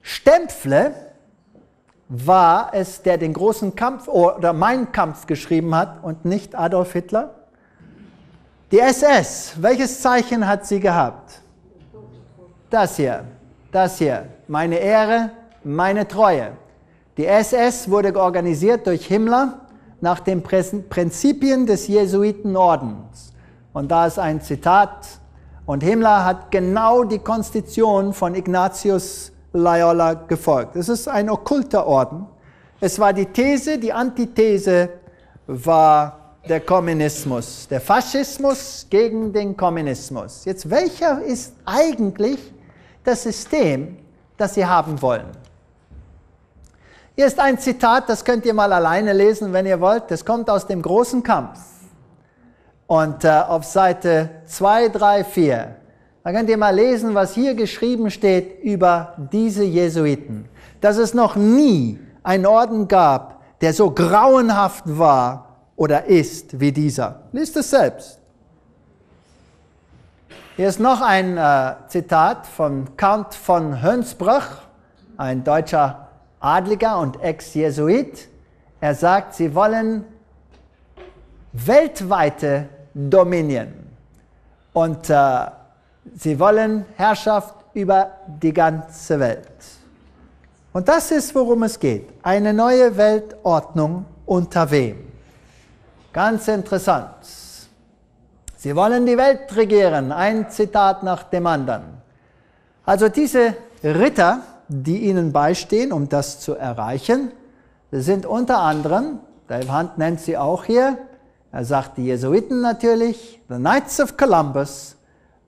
Stempfle war es, der den großen Kampf oder Mein Kampf geschrieben hat und nicht Adolf Hitler? Die SS, welches Zeichen hat sie gehabt? Das hier, das hier, meine Ehre, meine Treue. Die SS wurde organisiert durch Himmler nach den Prinzipien des Jesuitenordens. Und da ist ein Zitat. Und Himmler hat genau die Konstitution von Ignatius Loyola gefolgt. Es ist ein okkulter Orden. Es war die These, die Antithese war der Kommunismus, der Faschismus gegen den Kommunismus. Jetzt, welcher ist eigentlich das System, das Sie haben wollen? Hier ist ein Zitat, das könnt ihr mal alleine lesen, wenn ihr wollt. Das kommt aus dem großen Kampf. Und äh, auf Seite 2, 3, 4, da könnt ihr mal lesen, was hier geschrieben steht über diese Jesuiten. Dass es noch nie einen Orden gab, der so grauenhaft war oder ist wie dieser. Liest es selbst. Hier ist noch ein äh, Zitat von Count von Hönsbruch, ein deutscher Adliger und Ex-Jesuit. Er sagt, sie wollen weltweite Dominion. Und äh, sie wollen Herrschaft über die ganze Welt. Und das ist, worum es geht. Eine neue Weltordnung unter wem? Ganz interessant. Sie wollen die Welt regieren. Ein Zitat nach dem anderen. Also diese Ritter, die ihnen beistehen, um das zu erreichen, sind unter anderem, Dave Hunt nennt sie auch hier, er sagt die Jesuiten natürlich, the Knights of Columbus,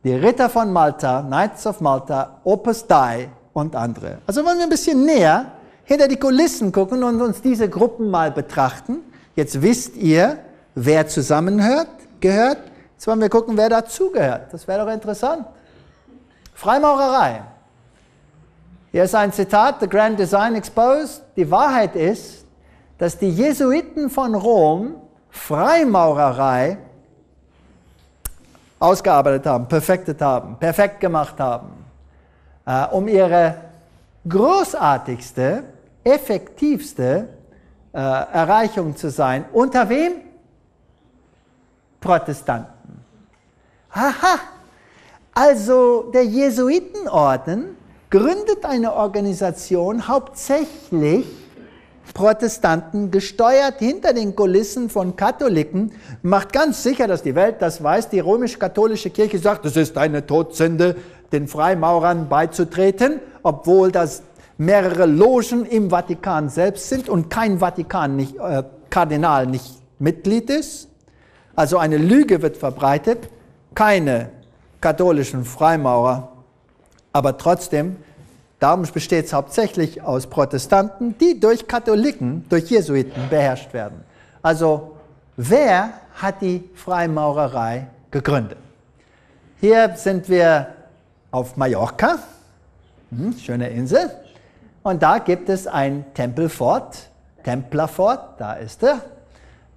die Ritter von Malta, Knights of Malta, Opus Dei und andere. Also wollen wir ein bisschen näher hinter die Kulissen gucken und uns diese Gruppen mal betrachten. Jetzt wisst ihr, wer zusammenhört, gehört. Jetzt wollen wir gucken, wer dazugehört. Das wäre doch interessant. Freimaurerei. Hier ist ein Zitat, The Grand Design Exposed. Die Wahrheit ist, dass die Jesuiten von Rom Freimaurerei ausgearbeitet haben, perfektet haben, perfekt gemacht haben, äh, um ihre großartigste, effektivste äh, Erreichung zu sein. Unter wem? Protestanten. Aha! Also der Jesuitenorden gründet eine Organisation hauptsächlich Protestanten, gesteuert hinter den Kulissen von Katholiken, macht ganz sicher, dass die Welt das weiß. Die römisch-katholische Kirche sagt, es ist eine Todsünde, den Freimaurern beizutreten, obwohl das mehrere Logen im Vatikan selbst sind und kein Vatikan nicht, äh, Kardinal nicht Mitglied ist. Also eine Lüge wird verbreitet, keine katholischen Freimaurer, aber trotzdem Darum besteht es hauptsächlich aus Protestanten, die durch Katholiken, durch Jesuiten beherrscht werden. Also wer hat die Freimaurerei gegründet? Hier sind wir auf Mallorca, hm, schöne Insel. Und da gibt es ein Tempelfort, Templerfort, da ist er.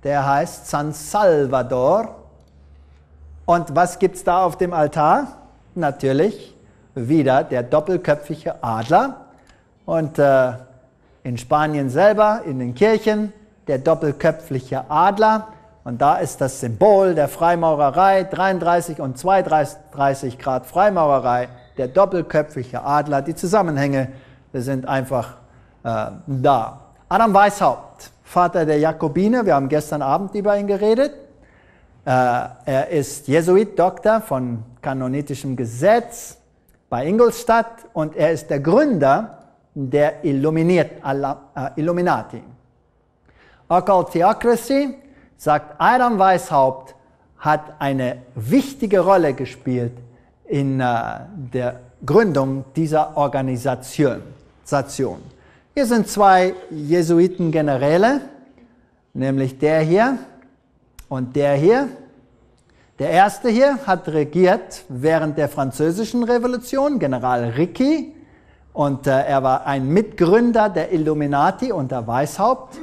Der heißt San Salvador. Und was gibt es da auf dem Altar? Natürlich wieder der doppelköpfige Adler. Und äh, in Spanien selber, in den Kirchen, der doppelköpfige Adler. Und da ist das Symbol der Freimaurerei, 33 und 32 Grad Freimaurerei, der doppelköpfige Adler. Die Zusammenhänge sind einfach äh, da. Adam Weishaupt, Vater der Jakobiner, wir haben gestern Abend über ihn geredet. Äh, er ist Jesuit-Doktor von kanonitischem Gesetz bei Ingolstadt und er ist der Gründer der Illuminiert, äh, Illuminati. Occult Theocracy sagt, Adam Weishaupt hat eine wichtige Rolle gespielt in äh, der Gründung dieser Organisation. Hier sind zwei Jesuitengeneräle, nämlich der hier und der hier. Der erste hier hat regiert während der Französischen Revolution, General Ricky, und äh, er war ein Mitgründer der Illuminati unter Weishaupt.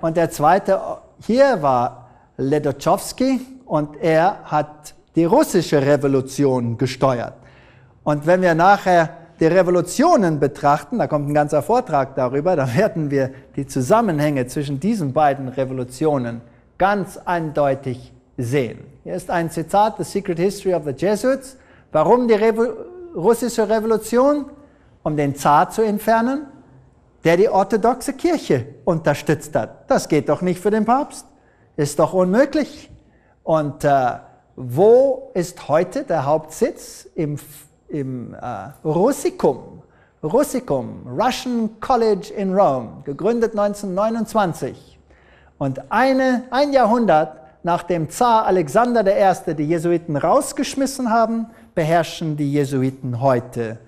Und der zweite hier war Ledochowski und er hat die russische Revolution gesteuert. Und wenn wir nachher die Revolutionen betrachten, da kommt ein ganzer Vortrag darüber, da werden wir die Zusammenhänge zwischen diesen beiden Revolutionen ganz eindeutig sehen. Hier ist ein Zitat, The Secret History of the Jesuits. Warum die Revo russische Revolution? Um den Zar zu entfernen, der die orthodoxe Kirche unterstützt hat. Das geht doch nicht für den Papst. Ist doch unmöglich. Und äh, wo ist heute der Hauptsitz? Im, im äh, Russicum. Russicum, Russian College in Rome, gegründet 1929. Und eine, ein Jahrhundert nachdem Zar Alexander I. die Jesuiten rausgeschmissen haben, beherrschen die Jesuiten heute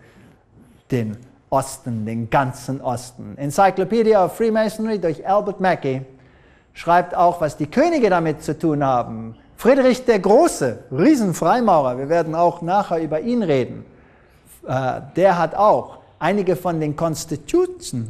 den Osten, den ganzen Osten. Encyclopedia of Freemasonry durch Albert Mackey schreibt auch, was die Könige damit zu tun haben. Friedrich der Große, Riesenfreimaurer, wir werden auch nachher über ihn reden, äh, der hat auch einige von den Constitutions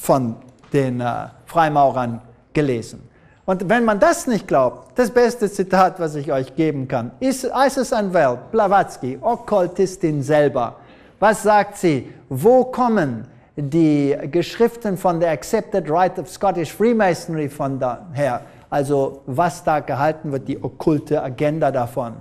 von den äh, Freimaurern gelesen. Und wenn man das nicht glaubt, das beste Zitat, was ich euch geben kann, ist Isis Anwalt, Blavatsky, Okkultistin selber. Was sagt sie? Wo kommen die Geschriften von der Accepted Right of Scottish Freemasonry von daher? Also was da gehalten wird, die okkulte Agenda davon.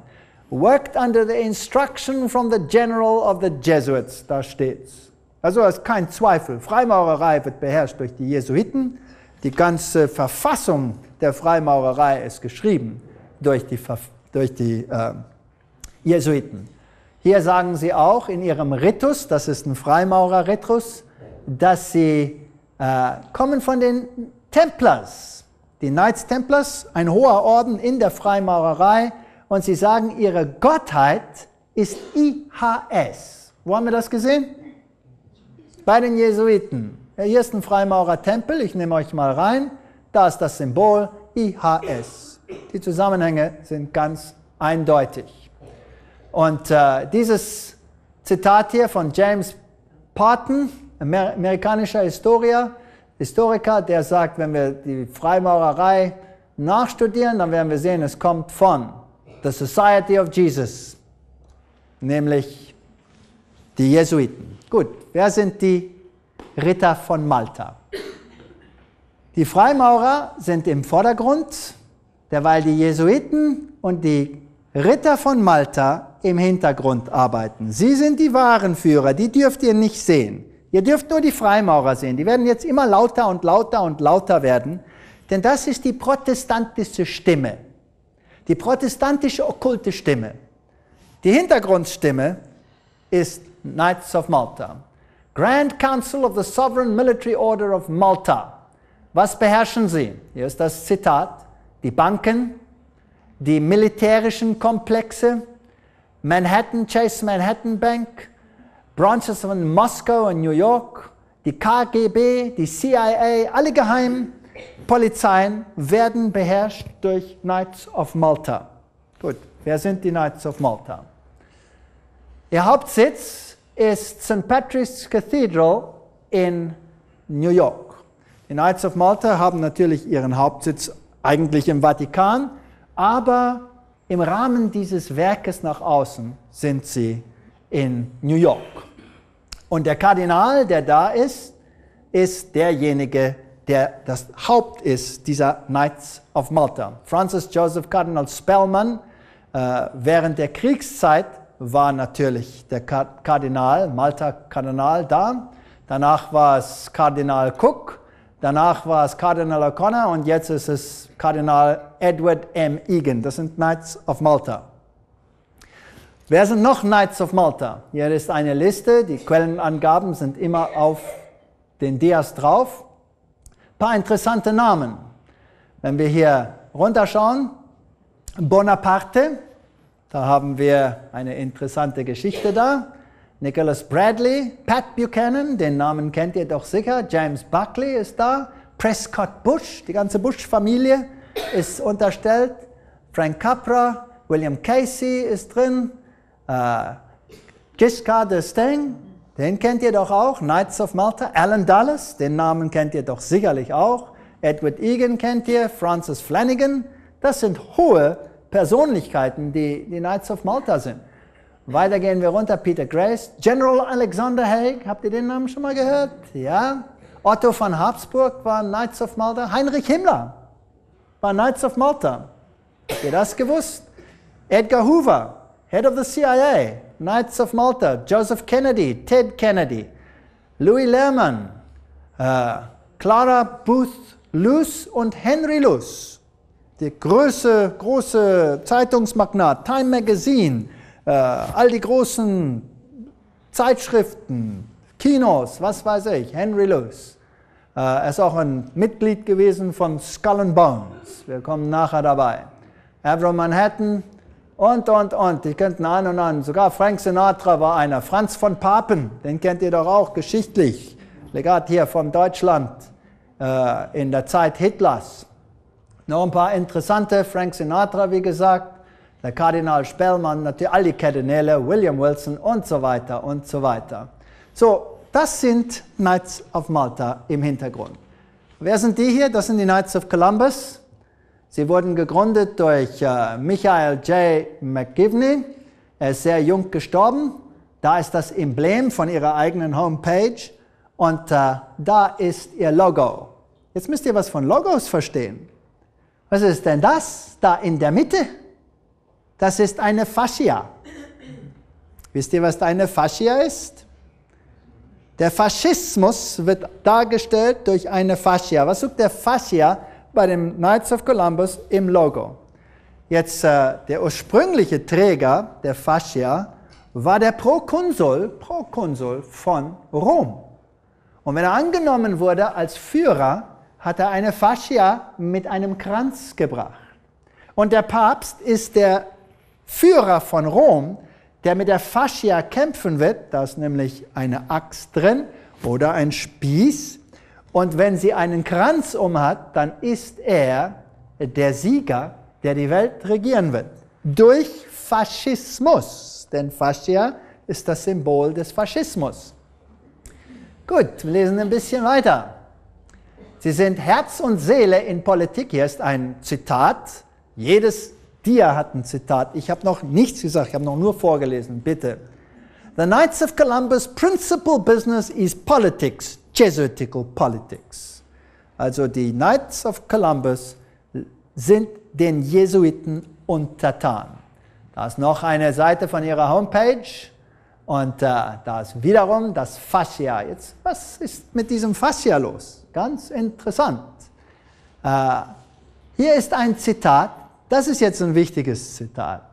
Worked under the instruction from the General of the Jesuits, da steht's. Also es ist kein Zweifel. Freimaurerei wird beherrscht durch die Jesuiten. Die ganze Verfassung der Freimaurerei ist geschrieben durch die, durch die äh, Jesuiten. Hier sagen sie auch in ihrem Ritus, das ist ein Freimaurer-Ritus, dass sie äh, kommen von den Templars. Die Knights Templars, ein hoher Orden in der Freimaurerei, und sie sagen, ihre Gottheit ist IHS. Wo haben wir das gesehen? Bei den Jesuiten. Hier ist ein Freimaurer-Tempel, ich nehme euch mal rein. Da ist das Symbol IHS. Die Zusammenhänge sind ganz eindeutig. Und äh, dieses Zitat hier von James Parton, Amer amerikanischer Historiker, Historiker, der sagt, wenn wir die Freimaurerei nachstudieren, dann werden wir sehen, es kommt von The Society of Jesus, nämlich die Jesuiten. Gut, wer sind die Ritter von Malta? Die Freimaurer sind im Vordergrund, derweil die Jesuiten und die Ritter von Malta im Hintergrund arbeiten. Sie sind die wahren Führer, die dürft ihr nicht sehen. Ihr dürft nur die Freimaurer sehen. Die werden jetzt immer lauter und lauter und lauter werden, denn das ist die protestantische Stimme, die protestantische okkulte Stimme. Die Hintergrundstimme ist Knights of Malta, Grand Council of the Sovereign Military Order of Malta. Was beherrschen sie? Hier ist das Zitat. Die Banken, die militärischen Komplexe, Manhattan, Chase Manhattan Bank, Branches von Moskau und New York, die KGB, die CIA, alle geheimen Polizeien werden beherrscht durch Knights of Malta. Gut, wer sind die Knights of Malta? Ihr Hauptsitz ist St. Patrick's Cathedral in New York. Die Knights of Malta haben natürlich ihren Hauptsitz eigentlich im Vatikan, aber im Rahmen dieses Werkes nach außen sind sie in New York. Und der Kardinal, der da ist, ist derjenige, der das Haupt ist dieser Knights of Malta. Francis Joseph Cardinal Spellman äh, während der Kriegszeit war natürlich der Kardinal, Malta Kardinal da. Danach war es Kardinal Cook, danach war es Kardinal O'Connor und jetzt ist es Kardinal Edward M. Egan. Das sind Knights of Malta. Wer sind noch Knights of Malta? Hier ist eine Liste, die Quellenangaben sind immer auf den Dias drauf. Ein paar interessante Namen. Wenn wir hier runterschauen, Bonaparte, da haben wir eine interessante Geschichte da. Nicholas Bradley, Pat Buchanan, den Namen kennt ihr doch sicher. James Buckley ist da. Prescott Bush, die ganze Bush-Familie ist unterstellt. Frank Capra, William Casey ist drin. Uh, Giscard d'Estaing, den kennt ihr doch auch. Knights of Malta. Alan Dulles, den Namen kennt ihr doch sicherlich auch. Edward Egan kennt ihr. Francis Flanagan. Das sind hohe Persönlichkeiten, die die Knights of Malta sind. Weiter gehen wir runter, Peter Grace, General Alexander Haig, habt ihr den Namen schon mal gehört? Ja. Otto von Habsburg war Knights of Malta. Heinrich Himmler war Knights of Malta. Habt ihr das gewusst? Edgar Hoover, Head of the CIA, Knights of Malta. Joseph Kennedy, Ted Kennedy. Louis Lehrman, äh, Clara Booth Luce und Henry Luce der große, große Zeitungsmagnat, Time Magazine, äh, all die großen Zeitschriften, Kinos, was weiß ich, Henry Lewis. Äh, er ist auch ein Mitglied gewesen von Skull and Bones. Wir kommen nachher dabei. Avro Manhattan und, und, und. Die könnten an und an. Sogar Frank Sinatra war einer. Franz von Papen, den kennt ihr doch auch geschichtlich. Legat hier von Deutschland äh, in der Zeit Hitlers. Noch ein paar interessante, Frank Sinatra, wie gesagt, der Kardinal Spellmann, natürlich all die Kardinäle, William Wilson und so weiter und so weiter. So, das sind Knights of Malta im Hintergrund. Wer sind die hier? Das sind die Knights of Columbus. Sie wurden gegründet durch äh, Michael J. McGivney. Er ist sehr jung gestorben. Da ist das Emblem von ihrer eigenen Homepage und äh, da ist ihr Logo. Jetzt müsst ihr was von Logos verstehen. Was ist denn das da in der Mitte? Das ist eine Fascia. Wisst ihr, was eine Fascia ist? Der Faschismus wird dargestellt durch eine Fascia. Was sucht der Fascia bei dem Knights of Columbus im Logo? Jetzt äh, der ursprüngliche Träger der Fascia war der Prokonsul, Prokonsul von Rom. Und wenn er angenommen wurde als Führer hat er eine Fascia mit einem Kranz gebracht. Und der Papst ist der Führer von Rom, der mit der Fascia kämpfen wird. Da ist nämlich eine Axt drin oder ein Spieß. Und wenn sie einen Kranz umhat, dann ist er der Sieger, der die Welt regieren wird. Durch Faschismus. Denn Fascia ist das Symbol des Faschismus. Gut, wir lesen ein bisschen weiter. Sie sind Herz und Seele in Politik. Hier ist ein Zitat. Jedes Dia hat ein Zitat. Ich habe noch nichts gesagt, ich habe noch nur vorgelesen. Bitte. The Knights of Columbus' principal business is politics, Jesuitical politics. Also die Knights of Columbus sind den Jesuiten untertan. Da ist noch eine Seite von ihrer Homepage und äh, da ist wiederum das Fascia. Jetzt, was ist mit diesem Fascia los? Ganz interessant. Äh, hier ist ein Zitat, das ist jetzt ein wichtiges Zitat.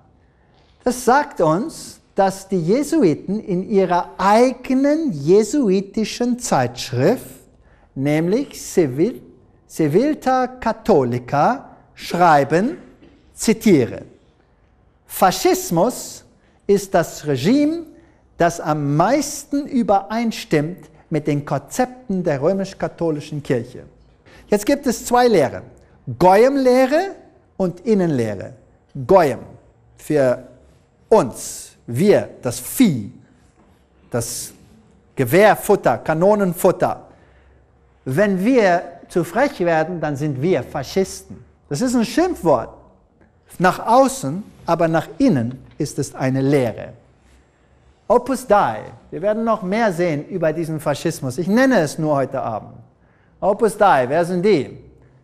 Das sagt uns, dass die Jesuiten in ihrer eigenen jesuitischen Zeitschrift, nämlich Civil, Civilta Catholica, schreiben, zitiere, Faschismus ist das Regime, das am meisten übereinstimmt mit den Konzepten der römisch-katholischen Kirche. Jetzt gibt es zwei Lehren. Goyim-Lehre und Innenlehre. Goyim für uns, wir, das Vieh, das Gewehrfutter, Kanonenfutter. Wenn wir zu frech werden, dann sind wir Faschisten. Das ist ein Schimpfwort. Nach außen, aber nach innen ist es eine Lehre. Opus Dei, wir werden noch mehr sehen über diesen Faschismus. Ich nenne es nur heute Abend. Opus Dei, wer sind die?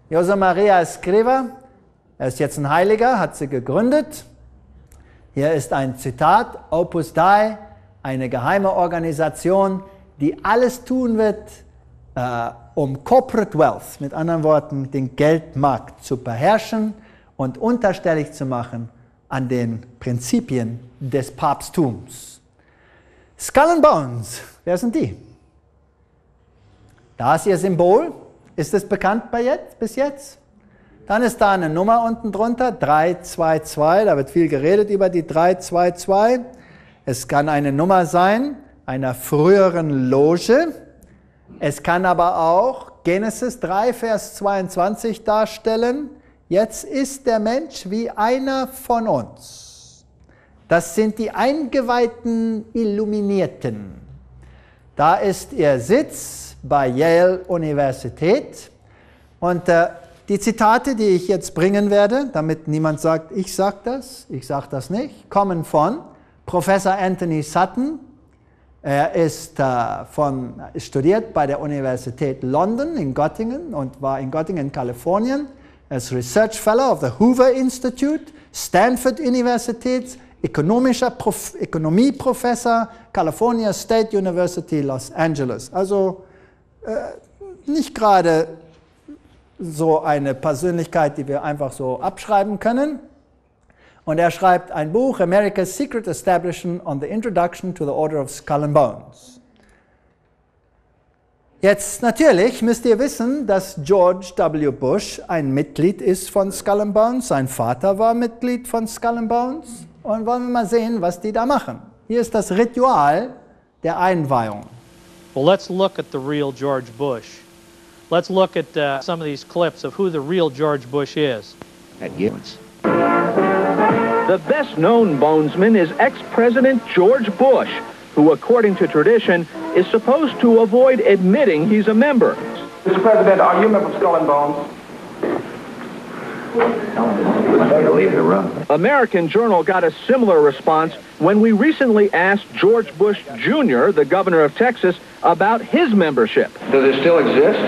Jose Maria Escriva, er ist jetzt ein Heiliger, hat sie gegründet. Hier ist ein Zitat, Opus Dei, eine geheime Organisation, die alles tun wird, äh, um Corporate Wealth, mit anderen Worten, den Geldmarkt zu beherrschen und unterstellig zu machen an den Prinzipien des Papsttums. Skull and Bones, wer sind die? Da ist ihr Symbol. Ist es bekannt bei jetzt, bis jetzt? Dann ist da eine Nummer unten drunter, 322. Da wird viel geredet über die 322. Es kann eine Nummer sein einer früheren Loge. Es kann aber auch Genesis 3, Vers 22 darstellen. Jetzt ist der Mensch wie einer von uns. Das sind die eingeweihten Illuminierten. Da ist ihr Sitz bei Yale Universität. Und äh, die Zitate, die ich jetzt bringen werde, damit niemand sagt, ich sage das, ich sage das nicht, kommen von Professor Anthony Sutton. Er ist äh, von, studiert bei der Universität London in Göttingen und war in Göttingen, Kalifornien. Ist Research Fellow of the Hoover Institute, Stanford Universität, ökonomischer Prof Ökonomieprofessor, California State University, Los Angeles. Also äh, nicht gerade so eine Persönlichkeit, die wir einfach so abschreiben können. Und er schreibt ein Buch, America's Secret Establishment on the Introduction to the Order of Skull and Bones. Jetzt natürlich müsst ihr wissen, dass George W. Bush ein Mitglied ist von Skull and Bones. Sein Vater war Mitglied von Skull and Bones. Und wollen wir mal sehen, was die da machen. Hier ist das Ritual der Einweihung. Well, let's look at the real George Bush. Let's look at uh, some of these clips of who the real George Bush is. At Givens. The best known bonesman is ex President George Bush, who, according to tradition, is supposed to avoid admitting he's a member. Mr. President, are you a member of Skull and Bones? American Journal got a similar response when we recently asked George Bush Jr., the governor of Texas, about his membership. Does it still exist?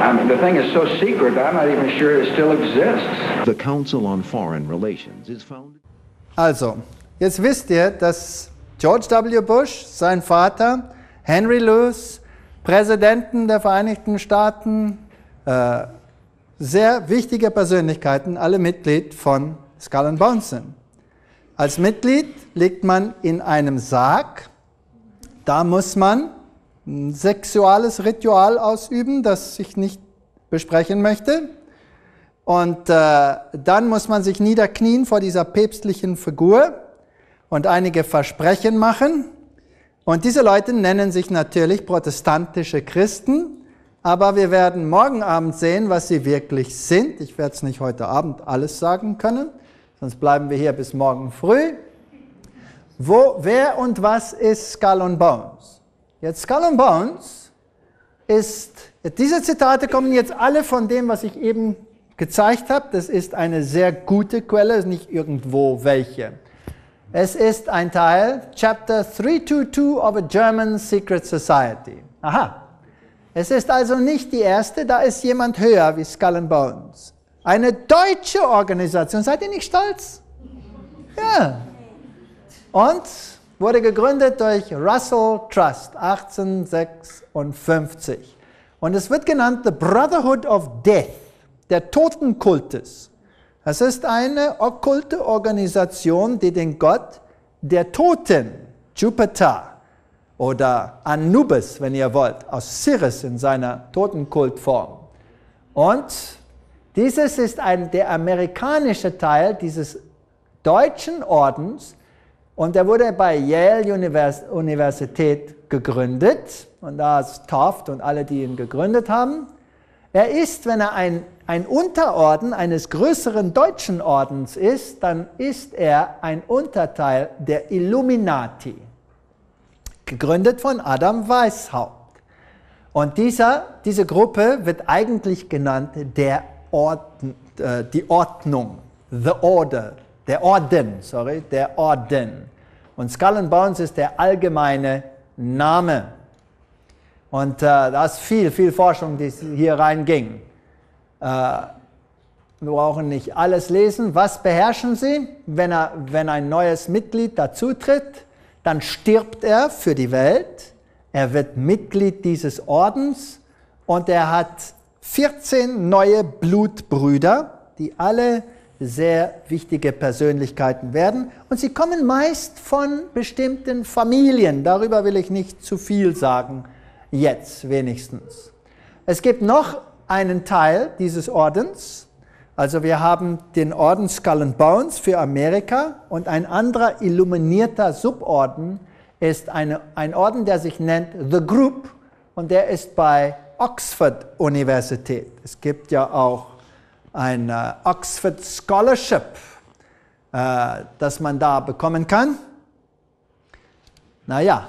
I mean, the thing is so secret, I'm not even sure it still exists. The Council on Foreign Relations is founded. Also, jetzt wisst ihr, dass George W. Bush, sein Vater, Henry Lewis, Präsidenten der Vereinigten Staaten, äh, sehr wichtige Persönlichkeiten, alle Mitglied von Skull Bones sind. Als Mitglied liegt man in einem Sarg. Da muss man ein sexuelles Ritual ausüben, das ich nicht besprechen möchte. Und äh, dann muss man sich niederknien vor dieser päpstlichen Figur und einige Versprechen machen. Und diese Leute nennen sich natürlich protestantische Christen, aber wir werden morgen Abend sehen, was sie wirklich sind. Ich werde es nicht heute Abend alles sagen können, sonst bleiben wir hier bis morgen früh. Wo, wer und was ist Skull and Bones? Jetzt Skull and Bones ist, diese Zitate kommen jetzt alle von dem, was ich eben gezeigt habe. Das ist eine sehr gute Quelle, nicht irgendwo welche. Es ist ein Teil, Chapter 322 of a German Secret Society. Aha. Es ist also nicht die erste, da ist jemand höher wie Skull and Bones. Eine deutsche Organisation. Seid ihr nicht stolz? Ja. Und wurde gegründet durch Russell Trust 1856. Und es wird genannt The Brotherhood of Death, der Totenkultus. Das ist eine okkulte Organisation, die den Gott der Toten, Jupiter oder Anubis, wenn ihr wollt, aus Sirius in seiner Totenkultform. Und dieses ist ein, der amerikanische Teil dieses deutschen Ordens, und er wurde bei Yale Univers Universität gegründet. Und da ist Toft und alle, die ihn gegründet haben. Er ist, wenn er ein, ein Unterorden eines größeren deutschen Ordens ist, dann ist er ein Unterteil der Illuminati, gegründet von Adam Weishaupt. Und dieser, diese Gruppe wird eigentlich genannt der Orden, äh, die Ordnung, the Order, der Orden, sorry, der Orden. Und Skull and Bones ist der allgemeine Name. Und äh, da ist viel, viel Forschung, die hier reinging. Äh, wir brauchen nicht alles lesen. Was beherrschen sie? Wenn, er, wenn ein neues Mitglied dazutritt, dann stirbt er für die Welt. Er wird Mitglied dieses Ordens und er hat 14 neue Blutbrüder, die alle sehr wichtige Persönlichkeiten werden. Und sie kommen meist von bestimmten Familien. Darüber will ich nicht zu viel sagen, jetzt wenigstens. Es gibt noch einen Teil dieses Ordens. Also wir haben den Orden Skull and Bones für Amerika und ein anderer illuminierter Suborden ist eine, ein Orden, der sich nennt The Group und der ist bei Oxford Universität. Es gibt ja auch ein äh, Oxford Scholarship, äh, das man da bekommen kann. Naja,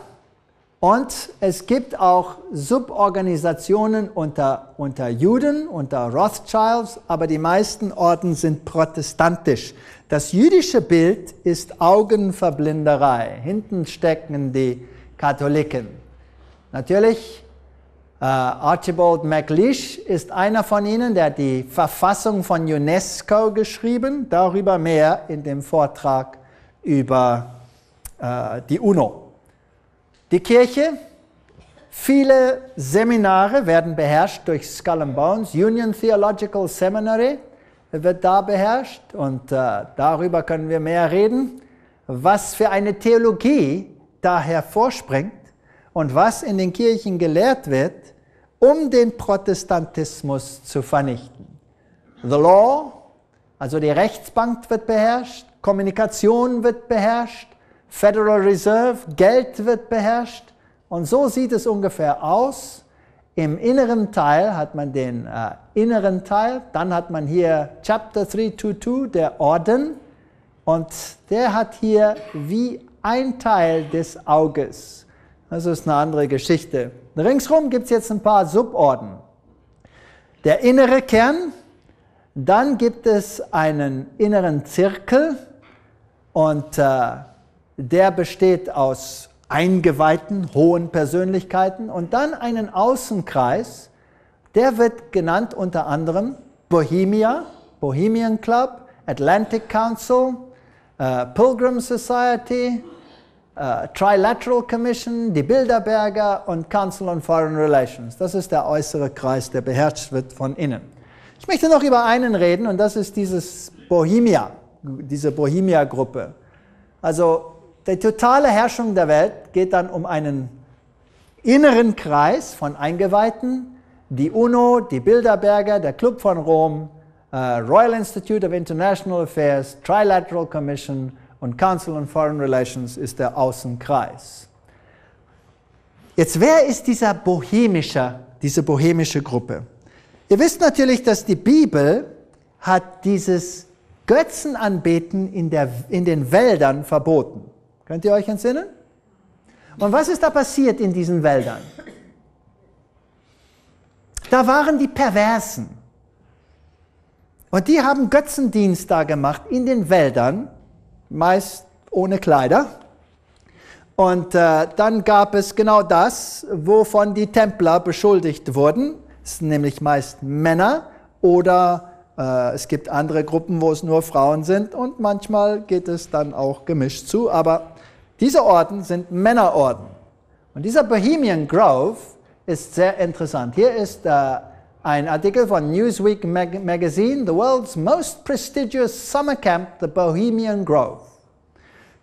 und es gibt auch Suborganisationen unter, unter Juden, unter Rothschilds, aber die meisten Orden sind protestantisch. Das jüdische Bild ist Augenverblinderei. Hinten stecken die Katholiken. Natürlich, äh, Archibald MacLeish ist einer von ihnen, der die Verfassung von UNESCO geschrieben. Darüber mehr in dem Vortrag über äh, die UNO. Die Kirche, viele Seminare werden beherrscht durch Skull and Bones. Union Theological Seminary wird da beherrscht und äh, darüber können wir mehr reden, was für eine Theologie da hervorspringt und was in den Kirchen gelehrt wird, um den Protestantismus zu vernichten. The Law, also die Rechtsbank wird beherrscht, Kommunikation wird beherrscht, Federal Reserve, Geld wird beherrscht. Und so sieht es ungefähr aus. Im inneren Teil hat man den äh, inneren Teil, dann hat man hier Chapter 322, der Orden, und der hat hier wie ein Teil des Auges. Das ist eine andere Geschichte. Ringsrum gibt es jetzt ein paar Suborden. Der innere Kern, dann gibt es einen inneren Zirkel und äh, der besteht aus eingeweihten, hohen Persönlichkeiten und dann einen Außenkreis, der wird genannt unter anderem Bohemia, Bohemian Club, Atlantic Council, uh, Pilgrim Society, uh, Trilateral Commission, die Bilderberger und Council on Foreign Relations. Das ist der äußere Kreis, der beherrscht wird von innen. Ich möchte noch über einen reden und das ist dieses Bohemia, diese Bohemia-Gruppe. Also die totale Herrschung der Welt geht dann um einen inneren Kreis von Eingeweihten, die UNO, die Bilderberger, der Club von Rom, uh, Royal Institute of International Affairs, Trilateral Commission und Council on Foreign Relations ist der Außenkreis. Jetzt, wer ist dieser bohemische, diese bohemische Gruppe? Ihr wisst natürlich, dass die Bibel hat dieses Götzenanbeten in, der, in den Wäldern verboten. Könnt ihr euch entsinnen? Und was ist da passiert in diesen Wäldern? Da waren die Perversen. Und die haben Götzendienst da gemacht in den Wäldern, meist ohne Kleider. Und äh, dann gab es genau das, wovon die Templer beschuldigt wurden. Es sind nämlich meist Männer oder äh, es gibt andere Gruppen, wo es nur Frauen sind und manchmal geht es dann auch gemischt zu. Aber diese Orden sind Männerorden. Und dieser Bohemian Grove ist sehr interessant. Hier ist äh, ein Artikel von Newsweek Mag Magazine, The World's Most Prestigious Summer Camp, the Bohemian Grove.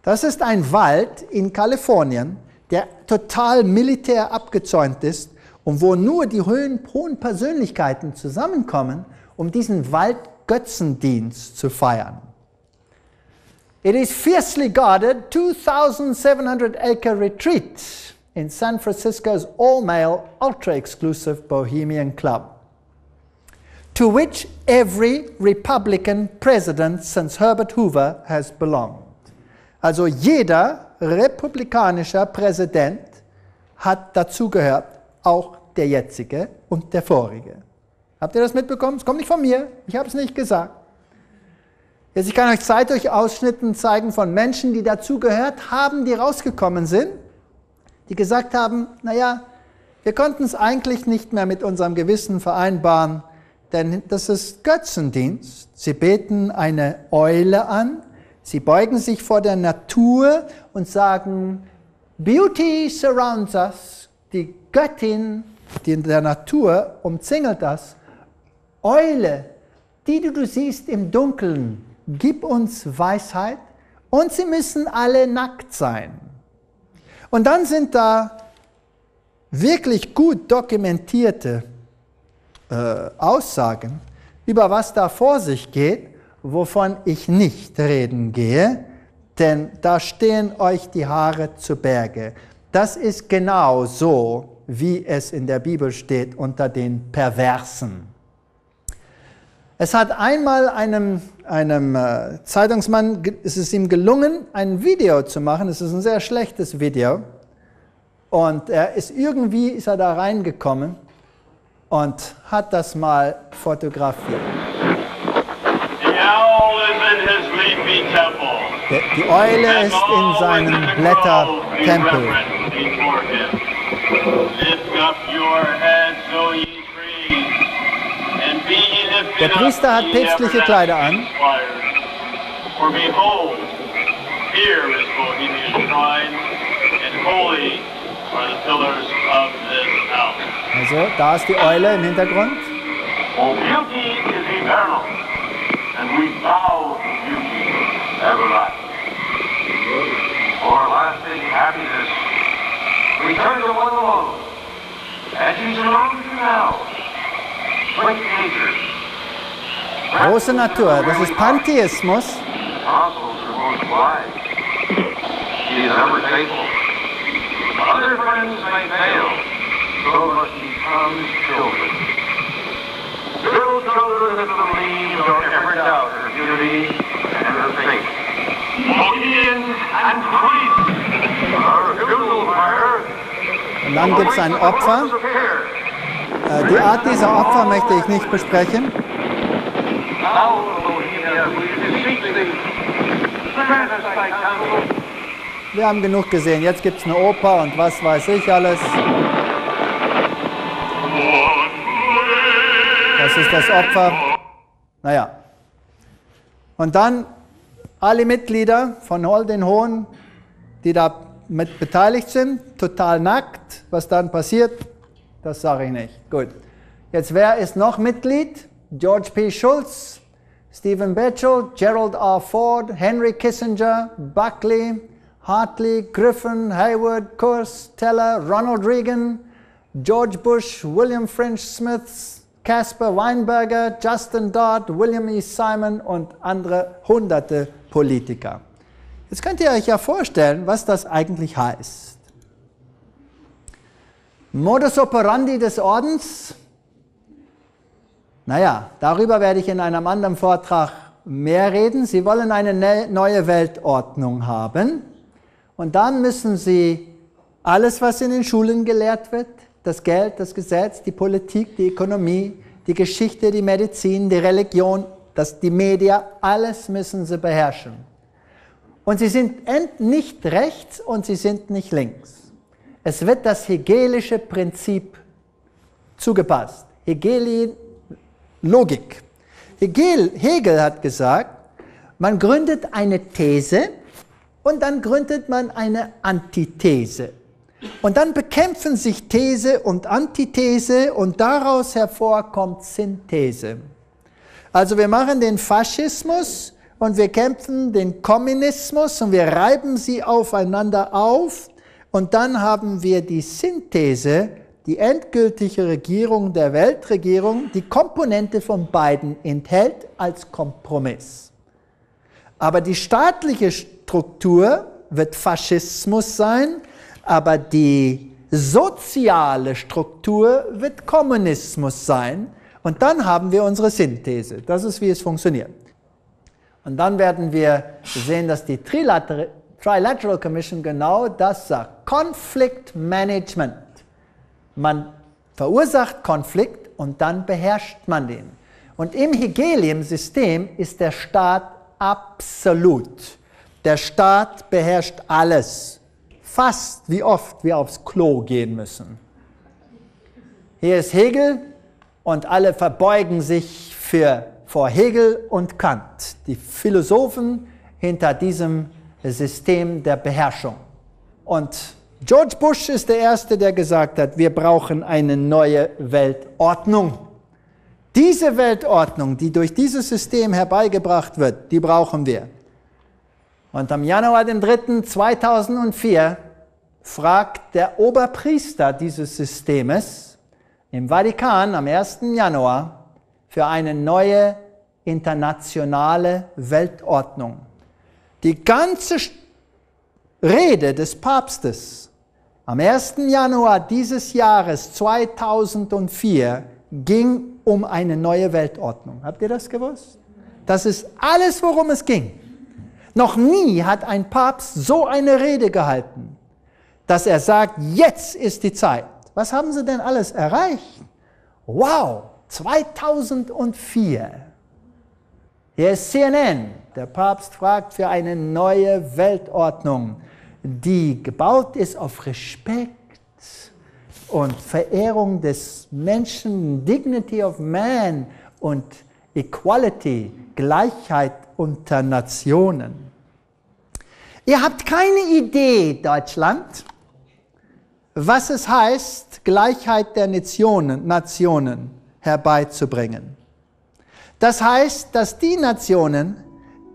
Das ist ein Wald in Kalifornien, der total militär abgezäunt ist und wo nur die hohen, Persönlichkeiten zusammenkommen, um diesen Wald Götzendienst zu feiern. It is fiercely guarded 2,700 acre retreat in San Francisco's all male, ultra exclusive Bohemian Club. to which every Republican president since Herbert Hoover has belonged. Also jeder republikanischer Präsident hat dazugehört, auch der jetzige und der vorige. Habt ihr das mitbekommen? Es kommt nicht von mir, ich habe es nicht gesagt. Jetzt, ich kann euch Zeitdurchausschnitten zeigen von Menschen, die dazugehört haben, die rausgekommen sind, die gesagt haben, naja, wir konnten es eigentlich nicht mehr mit unserem Gewissen vereinbaren, denn das ist Götzendienst. Sie beten eine Eule an, sie beugen sich vor der Natur und sagen, Beauty surrounds us, die Göttin die in der Natur umzingelt das. Eule, die du siehst im Dunkeln, gib uns Weisheit und sie müssen alle nackt sein. Und dann sind da wirklich gut dokumentierte äh, Aussagen über was da vor sich geht, wovon ich nicht reden gehe, denn da stehen euch die Haare zu Berge. Das ist genau so, wie es in der Bibel steht, unter den Perversen. Es hat einmal einem, einem äh, Zeitungsmann, es ist ihm gelungen, ein Video zu machen. Es ist ein sehr schlechtes Video. Und er ist irgendwie ist er da reingekommen und hat das mal fotografiert. Die Eule ist in seinem Blättertempel. Der Priester hat päpstliche Kleider an. Also, da ist die Eule im Hintergrund. Return to one alone, as you surround yourselves, sweet natures. Große Natur, das ist Pantheismus. Und dann gibt es ein Opfer. Äh, die Art dieser Opfer möchte ich nicht besprechen. Wir haben genug gesehen. Jetzt gibt es eine Oper und was weiß ich alles. Das ist das Opfer. Naja. Und dann alle Mitglieder von all den Hohen, die da mit beteiligt sind, total nackt. Was dann passiert, das sage ich nicht. Gut. Jetzt, wer ist noch Mitglied? George P. Schulz, Stephen Batchel, Gerald R. Ford, Henry Kissinger, Buckley, Hartley, Griffin, Hayward, Kurz, Teller, Ronald Reagan, George Bush, William French Smith, Caspar Weinberger, Justin Dodd, William E. Simon und andere hunderte Politiker. Jetzt könnt ihr euch ja vorstellen, was das eigentlich heißt. Modus operandi des Ordens. Naja, darüber werde ich in einem anderen Vortrag mehr reden. Sie wollen eine ne-, neue Weltordnung haben. Und dann müssen Sie alles, was in den Schulen gelehrt wird, das Geld, das Gesetz, die Politik, die Ökonomie, die Geschichte, die Medizin, die Religion, das, die Media, alles müssen Sie beherrschen. Und sie sind nicht rechts und sie sind nicht links. Es wird das hegelische Prinzip zugepasst. Hegeli Logik. Hegel, hat gesagt, man gründet eine These und dann gründet man eine Antithese. Und dann bekämpfen sich These und Antithese und daraus hervorkommt Synthese. Also wir machen den Faschismus und wir kämpfen den Kommunismus und wir reiben sie aufeinander auf und dann haben wir die Synthese, die endgültige Regierung der Weltregierung, die Komponente von beiden enthält als Kompromiss. Aber die staatliche Struktur wird Faschismus sein, aber die soziale Struktur wird Kommunismus sein Und dann haben wir unsere Synthese. Das ist, wie es funktioniert. Und dann werden wir sehen, dass die Trilateral, Commission genau das sagt. Conflict Management. Man verursacht Konflikt und dann beherrscht man den. Und im Hegelium-System ist der Staat absolut. Der Staat beherrscht alles. Fast wie oft wir aufs Klo gehen müssen. Hier ist Hegel und alle verbeugen sich für, vor Hegel und Kant, die Philosophen hinter diesem System der Beherrschung. Und George Bush ist der Erste, der gesagt hat, wir brauchen eine neue Weltordnung. Diese Weltordnung, die durch dieses System herbeigebracht wird, die brauchen wir. Und am Januar den 3. 2004 fragt der Oberpriester dieses Systems im Vatikan am 1. Januar für eine neue internationale Weltordnung. Die ganze Rede des Papstes am 1. Januar dieses Jahres 2004 ging um eine neue Weltordnung. Habt ihr das gewusst? Das ist alles, worum es ging. Noch nie hat ein Papst so eine Rede gehalten, dass er sagt, jetzt ist die Zeit. Was haben sie denn alles erreicht? Wow, 2004. Hier ist CNN. Der Papst fragt für eine neue Weltordnung, die gebaut ist auf Respekt und Verehrung des Menschen, Dignity of Man und Equality, Gleichheit unter Nationen. Ihr habt keine Idee, Deutschland, was es heißt, Gleichheit der Nationen, Nationen herbeizubringen. Das heißt, dass die Nationen,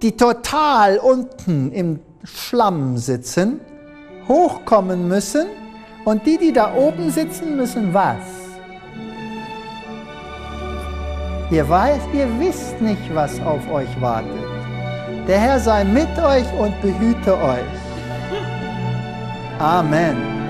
die total unten im Schlamm sitzen, hochkommen müssen und die, die da oben sitzen, müssen was? Ihr weißt, ihr wisst nicht, was auf euch wartet. Der Herr sei mit euch und behüte euch. Amen.